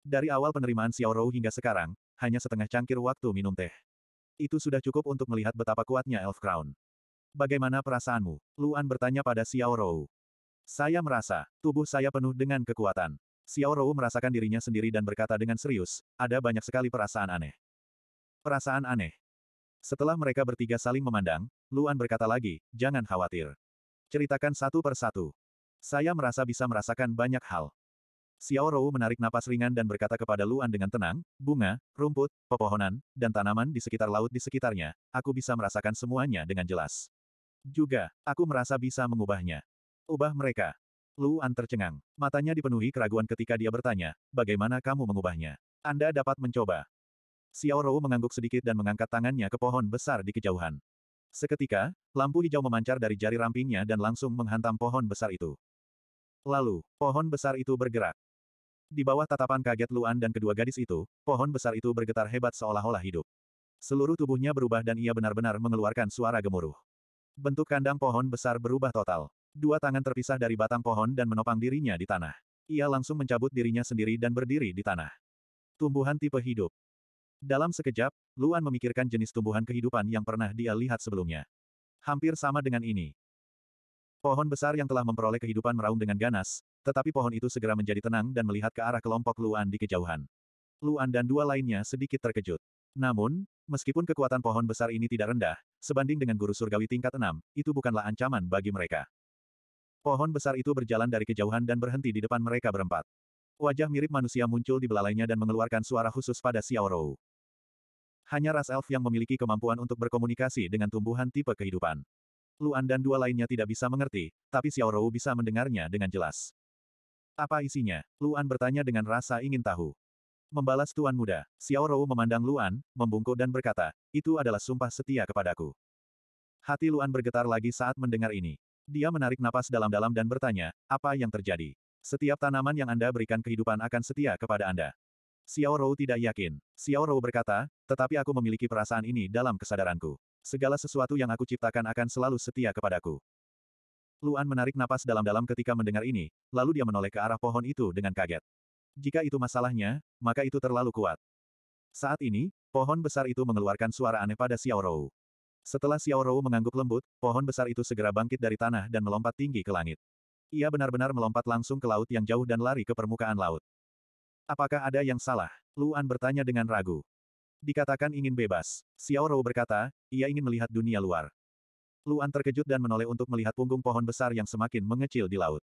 Dari awal penerimaan Xiao Rou hingga sekarang, hanya setengah cangkir waktu minum teh. Itu sudah cukup untuk melihat betapa kuatnya Elf Crown. Bagaimana perasaanmu? Luan bertanya pada Xiao Rou. Saya merasa, tubuh saya penuh dengan kekuatan. Xiao Rou merasakan dirinya sendiri dan berkata dengan serius, ada banyak sekali perasaan aneh. Perasaan aneh. Setelah mereka bertiga saling memandang, Luan berkata lagi, jangan khawatir. Ceritakan satu per satu. Saya merasa bisa merasakan banyak hal. Xiao Rou menarik napas ringan dan berkata kepada Luan dengan tenang, bunga, rumput, pepohonan, dan tanaman di sekitar laut di sekitarnya, aku bisa merasakan semuanya dengan jelas. Juga, aku merasa bisa mengubahnya. Ubah mereka. Luan tercengang. Matanya dipenuhi keraguan ketika dia bertanya, bagaimana kamu mengubahnya? Anda dapat mencoba. Xiao Rou mengangguk sedikit dan mengangkat tangannya ke pohon besar di kejauhan. Seketika, lampu hijau memancar dari jari rampingnya dan langsung menghantam pohon besar itu. Lalu, pohon besar itu bergerak. Di bawah tatapan kaget Luan dan kedua gadis itu, pohon besar itu bergetar hebat seolah-olah hidup. Seluruh tubuhnya berubah dan ia benar-benar mengeluarkan suara gemuruh. Bentuk kandang pohon besar berubah total. Dua tangan terpisah dari batang pohon dan menopang dirinya di tanah. Ia langsung mencabut dirinya sendiri dan berdiri di tanah. Tumbuhan tipe hidup. Dalam sekejap, Luan memikirkan jenis tumbuhan kehidupan yang pernah dia lihat sebelumnya. Hampir sama dengan ini. Pohon besar yang telah memperoleh kehidupan meraung dengan ganas, tetapi pohon itu segera menjadi tenang dan melihat ke arah kelompok Luan di kejauhan. Luan dan dua lainnya sedikit terkejut. Namun, meskipun kekuatan pohon besar ini tidak rendah, sebanding dengan guru surgawi tingkat enam, itu bukanlah ancaman bagi mereka. Pohon besar itu berjalan dari kejauhan dan berhenti di depan mereka berempat. Wajah mirip manusia muncul di belalainya dan mengeluarkan suara khusus pada Xiao Rou. Hanya ras elf yang memiliki kemampuan untuk berkomunikasi dengan tumbuhan tipe kehidupan. Luan dan dua lainnya tidak bisa mengerti, tapi Xiao Rou bisa mendengarnya dengan jelas. Apa isinya? Luan bertanya dengan rasa ingin tahu. Membalas Tuan Muda, Xiao Rou memandang Luan, membungkuk dan berkata, itu adalah sumpah setia kepadaku. Hati Luan bergetar lagi saat mendengar ini. Dia menarik napas dalam-dalam dan bertanya, apa yang terjadi? Setiap tanaman yang Anda berikan kehidupan akan setia kepada Anda. Xiao Rou tidak yakin. Xiao Rou berkata, tetapi aku memiliki perasaan ini dalam kesadaranku. Segala sesuatu yang aku ciptakan akan selalu setia kepadaku. Luan menarik napas dalam-dalam ketika mendengar ini, lalu dia menoleh ke arah pohon itu dengan kaget. Jika itu masalahnya, maka itu terlalu kuat. Saat ini, pohon besar itu mengeluarkan suara aneh pada Xiao Rou. Setelah Xiao Rou mengangguk lembut, pohon besar itu segera bangkit dari tanah dan melompat tinggi ke langit. Ia benar-benar melompat langsung ke laut yang jauh dan lari ke permukaan laut. Apakah ada yang salah? Luan bertanya dengan ragu. Dikatakan ingin bebas. Xiao Rou berkata, ia ingin melihat dunia luar. Luan terkejut dan menoleh untuk melihat punggung pohon besar yang semakin mengecil di laut.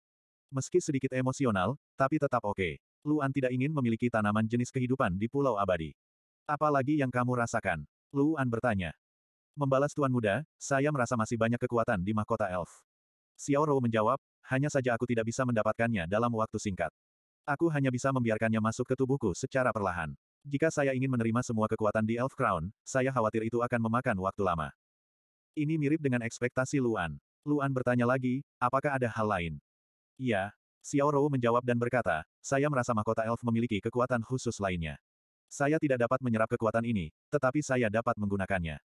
Meski sedikit emosional, tapi tetap oke. Luan tidak ingin memiliki tanaman jenis kehidupan di Pulau Abadi. Apalagi yang kamu rasakan? Luan bertanya. Membalas Tuan Muda, saya merasa masih banyak kekuatan di mahkota elf. Xiao Rou menjawab, hanya saja aku tidak bisa mendapatkannya dalam waktu singkat. Aku hanya bisa membiarkannya masuk ke tubuhku secara perlahan. Jika saya ingin menerima semua kekuatan di Elf Crown, saya khawatir itu akan memakan waktu lama. Ini mirip dengan ekspektasi Luan. Luan bertanya lagi, apakah ada hal lain? Iya. Xiao Rou menjawab dan berkata, saya merasa mahkota elf memiliki kekuatan khusus lainnya. Saya tidak dapat menyerap kekuatan ini, tetapi saya dapat menggunakannya.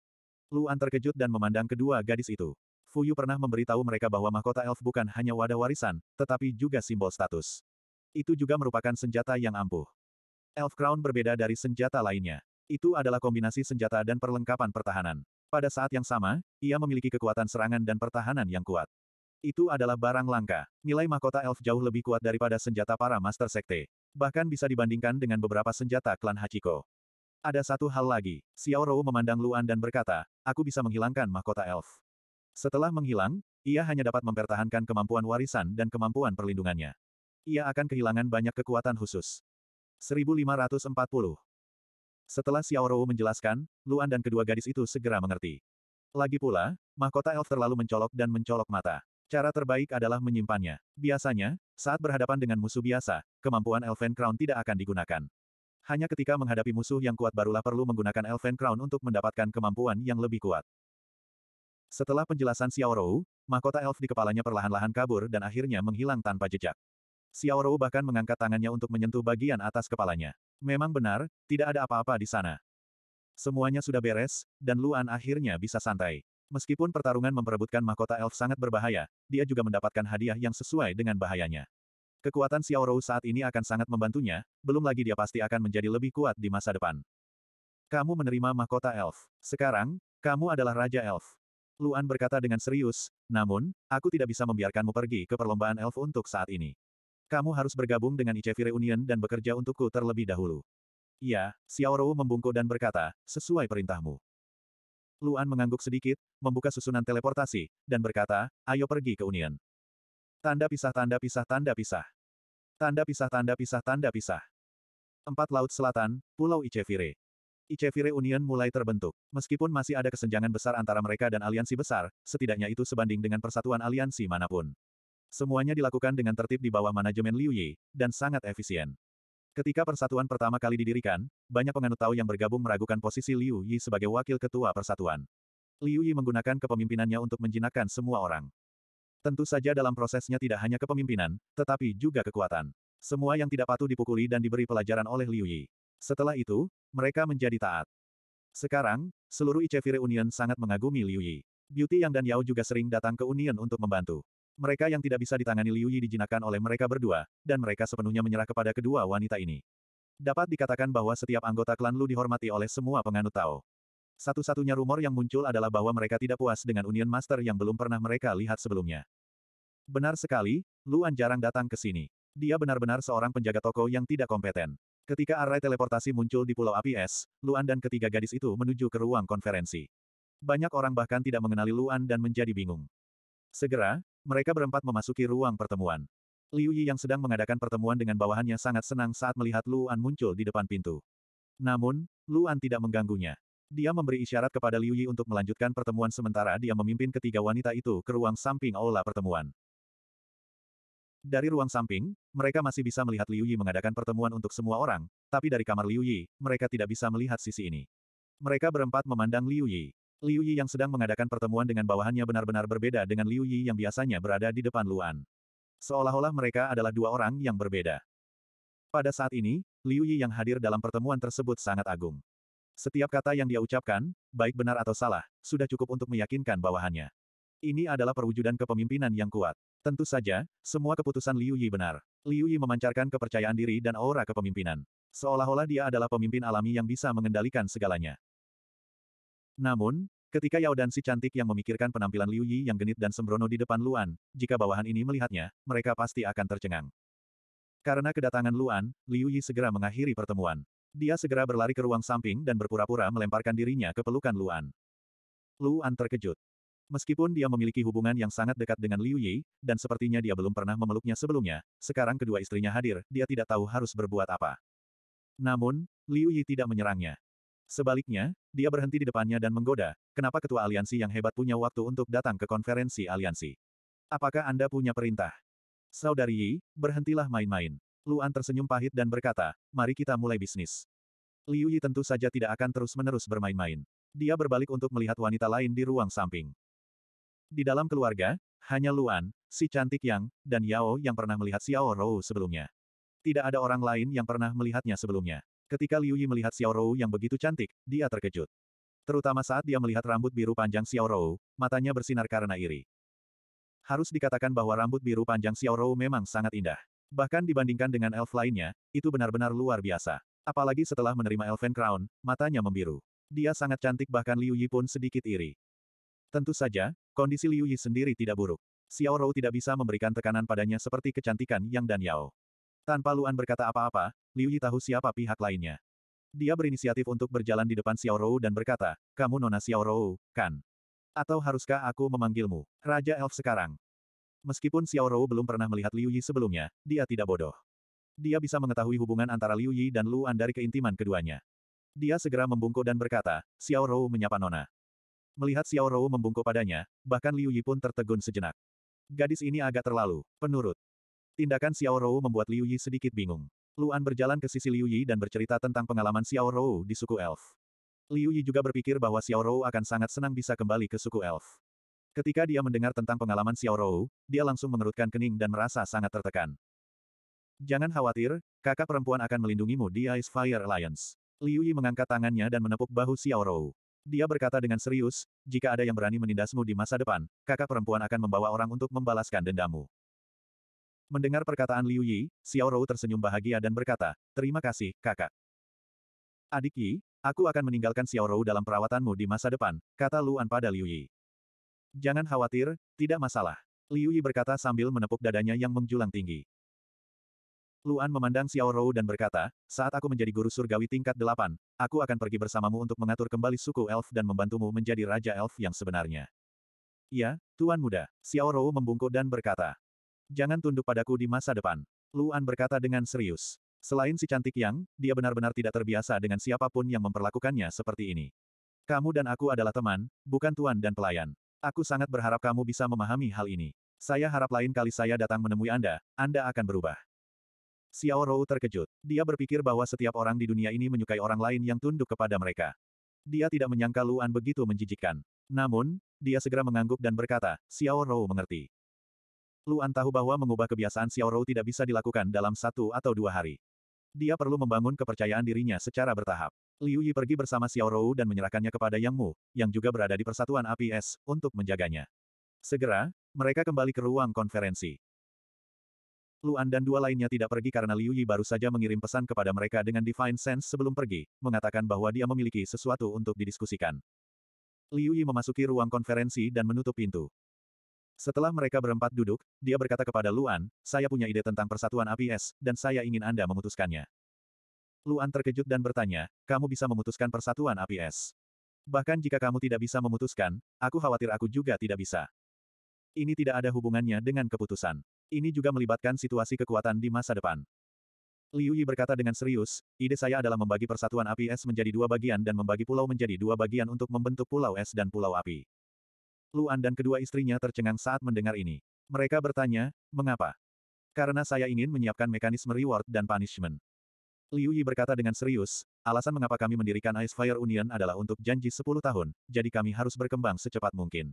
Luan terkejut dan memandang kedua gadis itu. Fuyu pernah memberitahu mereka bahwa mahkota elf bukan hanya wadah warisan, tetapi juga simbol status. Itu juga merupakan senjata yang ampuh. Elf Crown berbeda dari senjata lainnya. Itu adalah kombinasi senjata dan perlengkapan pertahanan. Pada saat yang sama, ia memiliki kekuatan serangan dan pertahanan yang kuat. Itu adalah barang langka. Nilai mahkota elf jauh lebih kuat daripada senjata para Master Sekte. Bahkan bisa dibandingkan dengan beberapa senjata klan Hachiko. Ada satu hal lagi. Xiao Rou memandang Luan dan berkata, aku bisa menghilangkan mahkota elf. Setelah menghilang, ia hanya dapat mempertahankan kemampuan warisan dan kemampuan perlindungannya. Ia akan kehilangan banyak kekuatan khusus. 1540. Setelah Xiao Rou menjelaskan, Luan dan kedua gadis itu segera mengerti. Lagi pula, mahkota elf terlalu mencolok dan mencolok mata. Cara terbaik adalah menyimpannya. Biasanya, saat berhadapan dengan musuh biasa, kemampuan Elfen Crown tidak akan digunakan. Hanya ketika menghadapi musuh yang kuat barulah perlu menggunakan Elfen Crown untuk mendapatkan kemampuan yang lebih kuat. Setelah penjelasan Xiao Rou, mahkota elf di kepalanya perlahan-lahan kabur dan akhirnya menghilang tanpa jejak. Xiao Rou bahkan mengangkat tangannya untuk menyentuh bagian atas kepalanya. Memang benar, tidak ada apa-apa di sana. Semuanya sudah beres, dan Luan akhirnya bisa santai. Meskipun pertarungan memperebutkan mahkota elf sangat berbahaya, dia juga mendapatkan hadiah yang sesuai dengan bahayanya. Kekuatan Xiao Rou saat ini akan sangat membantunya, belum lagi dia pasti akan menjadi lebih kuat di masa depan. Kamu menerima mahkota elf. Sekarang, kamu adalah Raja Elf. Luan berkata dengan serius, namun, aku tidak bisa membiarkanmu pergi ke perlombaan elf untuk saat ini. Kamu harus bergabung dengan Ichevire Union dan bekerja untukku terlebih dahulu. Ya, Xiao Rou membungkuk dan berkata, sesuai perintahmu. Luan mengangguk sedikit, membuka susunan teleportasi, dan berkata, ayo pergi ke Union. Tanda pisah tanda pisah tanda pisah. Tanda pisah tanda pisah tanda pisah. Empat Laut Selatan, Pulau Ichevire. Ichevire Union mulai terbentuk. Meskipun masih ada kesenjangan besar antara mereka dan aliansi besar, setidaknya itu sebanding dengan persatuan aliansi mana pun. Semuanya dilakukan dengan tertib di bawah manajemen Liu Yi, dan sangat efisien. Ketika persatuan pertama kali didirikan, banyak penganut Tao yang bergabung meragukan posisi Liu Yi sebagai wakil ketua persatuan. Liu Yi menggunakan kepemimpinannya untuk menjinakkan semua orang. Tentu saja dalam prosesnya tidak hanya kepemimpinan, tetapi juga kekuatan. Semua yang tidak patuh dipukuli dan diberi pelajaran oleh Liu Yi. Setelah itu, mereka menjadi taat. Sekarang, seluruh Ichevire Union sangat mengagumi Liu Yi. Beauty Yang dan Yao juga sering datang ke Union untuk membantu. Mereka yang tidak bisa ditangani Liu Yi dijinakkan oleh mereka berdua, dan mereka sepenuhnya menyerah kepada kedua wanita ini. Dapat dikatakan bahwa setiap anggota klan Lu dihormati oleh semua penganut Tao. Satu-satunya rumor yang muncul adalah bahwa mereka tidak puas dengan Union Master yang belum pernah mereka lihat sebelumnya. Benar sekali, Luan jarang datang ke sini. Dia benar-benar seorang penjaga toko yang tidak kompeten. Ketika array teleportasi muncul di Pulau Api Es, Luan dan ketiga gadis itu menuju ke ruang konferensi. Banyak orang bahkan tidak mengenali Luan dan menjadi bingung. Segera, mereka berempat memasuki ruang pertemuan. Liu Yi yang sedang mengadakan pertemuan dengan bawahannya sangat senang saat melihat Luan muncul di depan pintu. Namun, Luan tidak mengganggunya. Dia memberi isyarat kepada Liu Yi untuk melanjutkan pertemuan sementara dia memimpin ketiga wanita itu ke ruang samping aula pertemuan. Dari ruang samping, mereka masih bisa melihat Liu Yi mengadakan pertemuan untuk semua orang, tapi dari kamar Liu Yi, mereka tidak bisa melihat sisi ini. Mereka berempat memandang Liu Yi. Liu Yi yang sedang mengadakan pertemuan dengan bawahannya benar-benar berbeda dengan Liu Yi yang biasanya berada di depan Luan. Seolah-olah mereka adalah dua orang yang berbeda. Pada saat ini, Liu Yi yang hadir dalam pertemuan tersebut sangat agung. Setiap kata yang dia ucapkan, baik benar atau salah, sudah cukup untuk meyakinkan bawahannya. Ini adalah perwujudan kepemimpinan yang kuat. Tentu saja, semua keputusan Liu Yi benar. Liu Yi memancarkan kepercayaan diri dan aura kepemimpinan. Seolah-olah dia adalah pemimpin alami yang bisa mengendalikan segalanya. Namun, ketika Yao dan si cantik yang memikirkan penampilan Liu Yi yang genit dan sembrono di depan Luan, jika bawahan ini melihatnya, mereka pasti akan tercengang. Karena kedatangan Luan, Liu Yi segera mengakhiri pertemuan. Dia segera berlari ke ruang samping dan berpura-pura melemparkan dirinya ke pelukan Luan. Luan terkejut. Meskipun dia memiliki hubungan yang sangat dekat dengan Liu Yi, dan sepertinya dia belum pernah memeluknya sebelumnya, sekarang kedua istrinya hadir, dia tidak tahu harus berbuat apa. Namun, Liu Yi tidak menyerangnya. Sebaliknya, dia berhenti di depannya dan menggoda, kenapa ketua aliansi yang hebat punya waktu untuk datang ke konferensi aliansi? Apakah Anda punya perintah? Saudari Yi, berhentilah main-main. Luan tersenyum pahit dan berkata, mari kita mulai bisnis. Liu Yi tentu saja tidak akan terus-menerus bermain-main. Dia berbalik untuk melihat wanita lain di ruang samping. Di dalam keluarga, hanya Luan, si cantik Yang, dan Yao yang pernah melihat Xiao Rou sebelumnya. Tidak ada orang lain yang pernah melihatnya sebelumnya. Ketika Liu Yi melihat Xiao Rou yang begitu cantik, dia terkejut. Terutama saat dia melihat rambut biru panjang Xiao Rou, matanya bersinar karena iri. Harus dikatakan bahwa rambut biru panjang Xiao Rou memang sangat indah. Bahkan dibandingkan dengan elf lainnya, itu benar-benar luar biasa. Apalagi setelah menerima Elfen Crown, matanya membiru. Dia sangat cantik bahkan Liu Yi pun sedikit iri. Tentu saja, kondisi Liu Yi sendiri tidak buruk. Xiao Rou tidak bisa memberikan tekanan padanya seperti kecantikan Yang dan Yao. Tanpa Luan berkata apa-apa, Liu Yi tahu siapa pihak lainnya. Dia berinisiatif untuk berjalan di depan Xiao Rou dan berkata, kamu Nona Xiao Rou, kan? Atau haruskah aku memanggilmu, Raja Elf sekarang? Meskipun Xiao Rou belum pernah melihat Liu Yi sebelumnya, dia tidak bodoh. Dia bisa mengetahui hubungan antara Liu Yi dan Luan dari keintiman keduanya. Dia segera membungkuk dan berkata, Xiao Rou menyapa Nona. Melihat Xiao Rou membungkuk padanya, bahkan Liu Yi pun tertegun sejenak. Gadis ini agak terlalu penurut. Tindakan Xiao Rou membuat Liu Yi sedikit bingung. Luan berjalan ke sisi Liu Yi dan bercerita tentang pengalaman Xiao Rou di suku Elf. Liu Yi juga berpikir bahwa Xiao Rou akan sangat senang bisa kembali ke suku Elf. Ketika dia mendengar tentang pengalaman Xiao Rou, dia langsung mengerutkan kening dan merasa sangat tertekan. Jangan khawatir, kakak perempuan akan melindungimu di Ice Fire Alliance. Liu Yi mengangkat tangannya dan menepuk bahu Xiao Rou. Dia berkata dengan serius, jika ada yang berani menindasmu di masa depan, kakak perempuan akan membawa orang untuk membalaskan dendammu. Mendengar perkataan Liu Yi, Xiao Rou tersenyum bahagia dan berkata, terima kasih, kakak. Adik Yi, aku akan meninggalkan Xiao Rou dalam perawatanmu di masa depan, kata Luan pada Liu Yi. Jangan khawatir, tidak masalah. Liu Yi berkata sambil menepuk dadanya yang menjulang tinggi. Luan memandang Xiao Rou dan berkata, saat aku menjadi guru surgawi tingkat delapan, aku akan pergi bersamamu untuk mengatur kembali suku elf dan membantumu menjadi Raja Elf yang sebenarnya. Ya, Tuan Muda. Xiao Rou membungkuk dan berkata. Jangan tunduk padaku di masa depan. Luan berkata dengan serius. Selain si cantik yang, dia benar-benar tidak terbiasa dengan siapa pun yang memperlakukannya seperti ini. Kamu dan aku adalah teman, bukan tuan dan pelayan. Aku sangat berharap kamu bisa memahami hal ini. Saya harap lain kali saya datang menemui Anda, Anda akan berubah. Xiao Rou terkejut. Dia berpikir bahwa setiap orang di dunia ini menyukai orang lain yang tunduk kepada mereka. Dia tidak menyangka Luan begitu menjijikkan. Namun, dia segera mengangguk dan berkata, Xiao Rou mengerti. Luan tahu bahwa mengubah kebiasaan Xiao Rou tidak bisa dilakukan dalam satu atau dua hari. Dia perlu membangun kepercayaan dirinya secara bertahap. Liu Yi pergi bersama Xiao Rou dan menyerahkannya kepada Yang Mu, yang juga berada di Persatuan Api Es, untuk menjaganya. Segera, mereka kembali ke ruang konferensi. Luan dan dua lainnya tidak pergi karena Liu Yi baru saja mengirim pesan kepada mereka dengan Divine Sense sebelum pergi, mengatakan bahwa dia memiliki sesuatu untuk didiskusikan. Liu Yi memasuki ruang konferensi dan menutup pintu. Setelah mereka berempat duduk, dia berkata kepada Luan, saya punya ide tentang persatuan APS, dan saya ingin Anda memutuskannya. Luan terkejut dan bertanya, kamu bisa memutuskan persatuan APS. Bahkan jika kamu tidak bisa memutuskan, aku khawatir aku juga tidak bisa. Ini tidak ada hubungannya dengan keputusan. Ini juga melibatkan situasi kekuatan di masa depan. Liu Yi berkata dengan serius, ide saya adalah membagi persatuan api es menjadi dua bagian dan membagi pulau menjadi dua bagian untuk membentuk pulau es dan pulau api. Luan dan kedua istrinya tercengang saat mendengar ini. Mereka bertanya, mengapa? Karena saya ingin menyiapkan mekanisme reward dan punishment. Liu Yi berkata dengan serius, alasan mengapa kami mendirikan Ice Fire Union adalah untuk janji 10 tahun, jadi kami harus berkembang secepat mungkin.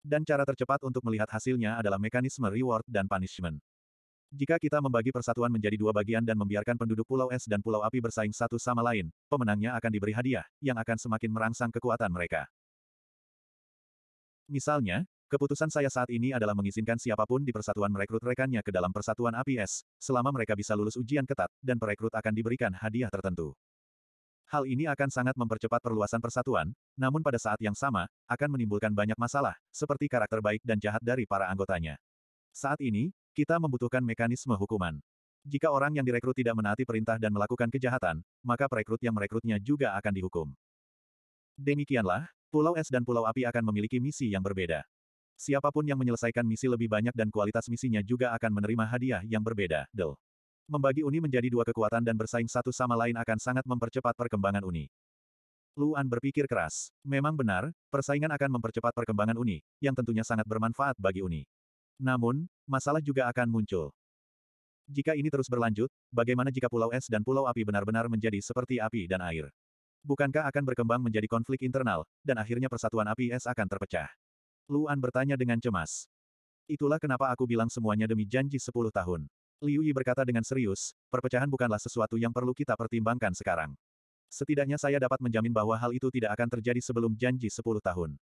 Dan cara tercepat untuk melihat hasilnya adalah mekanisme reward dan punishment. Jika kita membagi persatuan menjadi dua bagian dan membiarkan penduduk Pulau Es dan Pulau Api bersaing satu sama lain, pemenangnya akan diberi hadiah, yang akan semakin merangsang kekuatan mereka. Misalnya, keputusan saya saat ini adalah mengizinkan siapa pun di persatuan merekrut rekannya ke dalam persatuan APS, selama mereka bisa lulus ujian ketat, dan perekrut akan diberikan hadiah tertentu. Hal ini akan sangat mempercepat perluasan persatuan, namun pada saat yang sama, akan menimbulkan banyak masalah, seperti karakter baik dan jahat dari para anggotanya. Saat ini, kita membutuhkan mekanisme hukuman. Jika orang yang direkrut tidak menaati perintah dan melakukan kejahatan, maka perekrut yang merekrutnya juga akan dihukum. Demikianlah, Pulau Es dan Pulau Api akan memiliki misi yang berbeda. Siapa pun yang menyelesaikan misi lebih banyak dan kualitas misinya juga akan menerima hadiah yang berbeda, Del. Membagi Uni menjadi dua kekuatan dan bersaing satu sama lain akan sangat mempercepat perkembangan Uni. Luan berpikir keras. Memang benar, persaingan akan mempercepat perkembangan Uni, yang tentunya sangat bermanfaat bagi Uni. Namun, masalah juga akan muncul. Jika ini terus berlanjut, bagaimana jika Pulau Es dan Pulau Api benar-benar menjadi seperti api dan air? Bukankah akan berkembang menjadi konflik internal, dan akhirnya persatuan api es akan terpecah? Luan bertanya dengan cemas. Itulah kenapa aku bilang semuanya demi janji 10 tahun. Liu Yi berkata dengan serius, perpecahan bukanlah sesuatu yang perlu kita pertimbangkan sekarang. Setidaknya saya dapat menjamin bahwa hal itu tidak akan terjadi sebelum janji 10 tahun.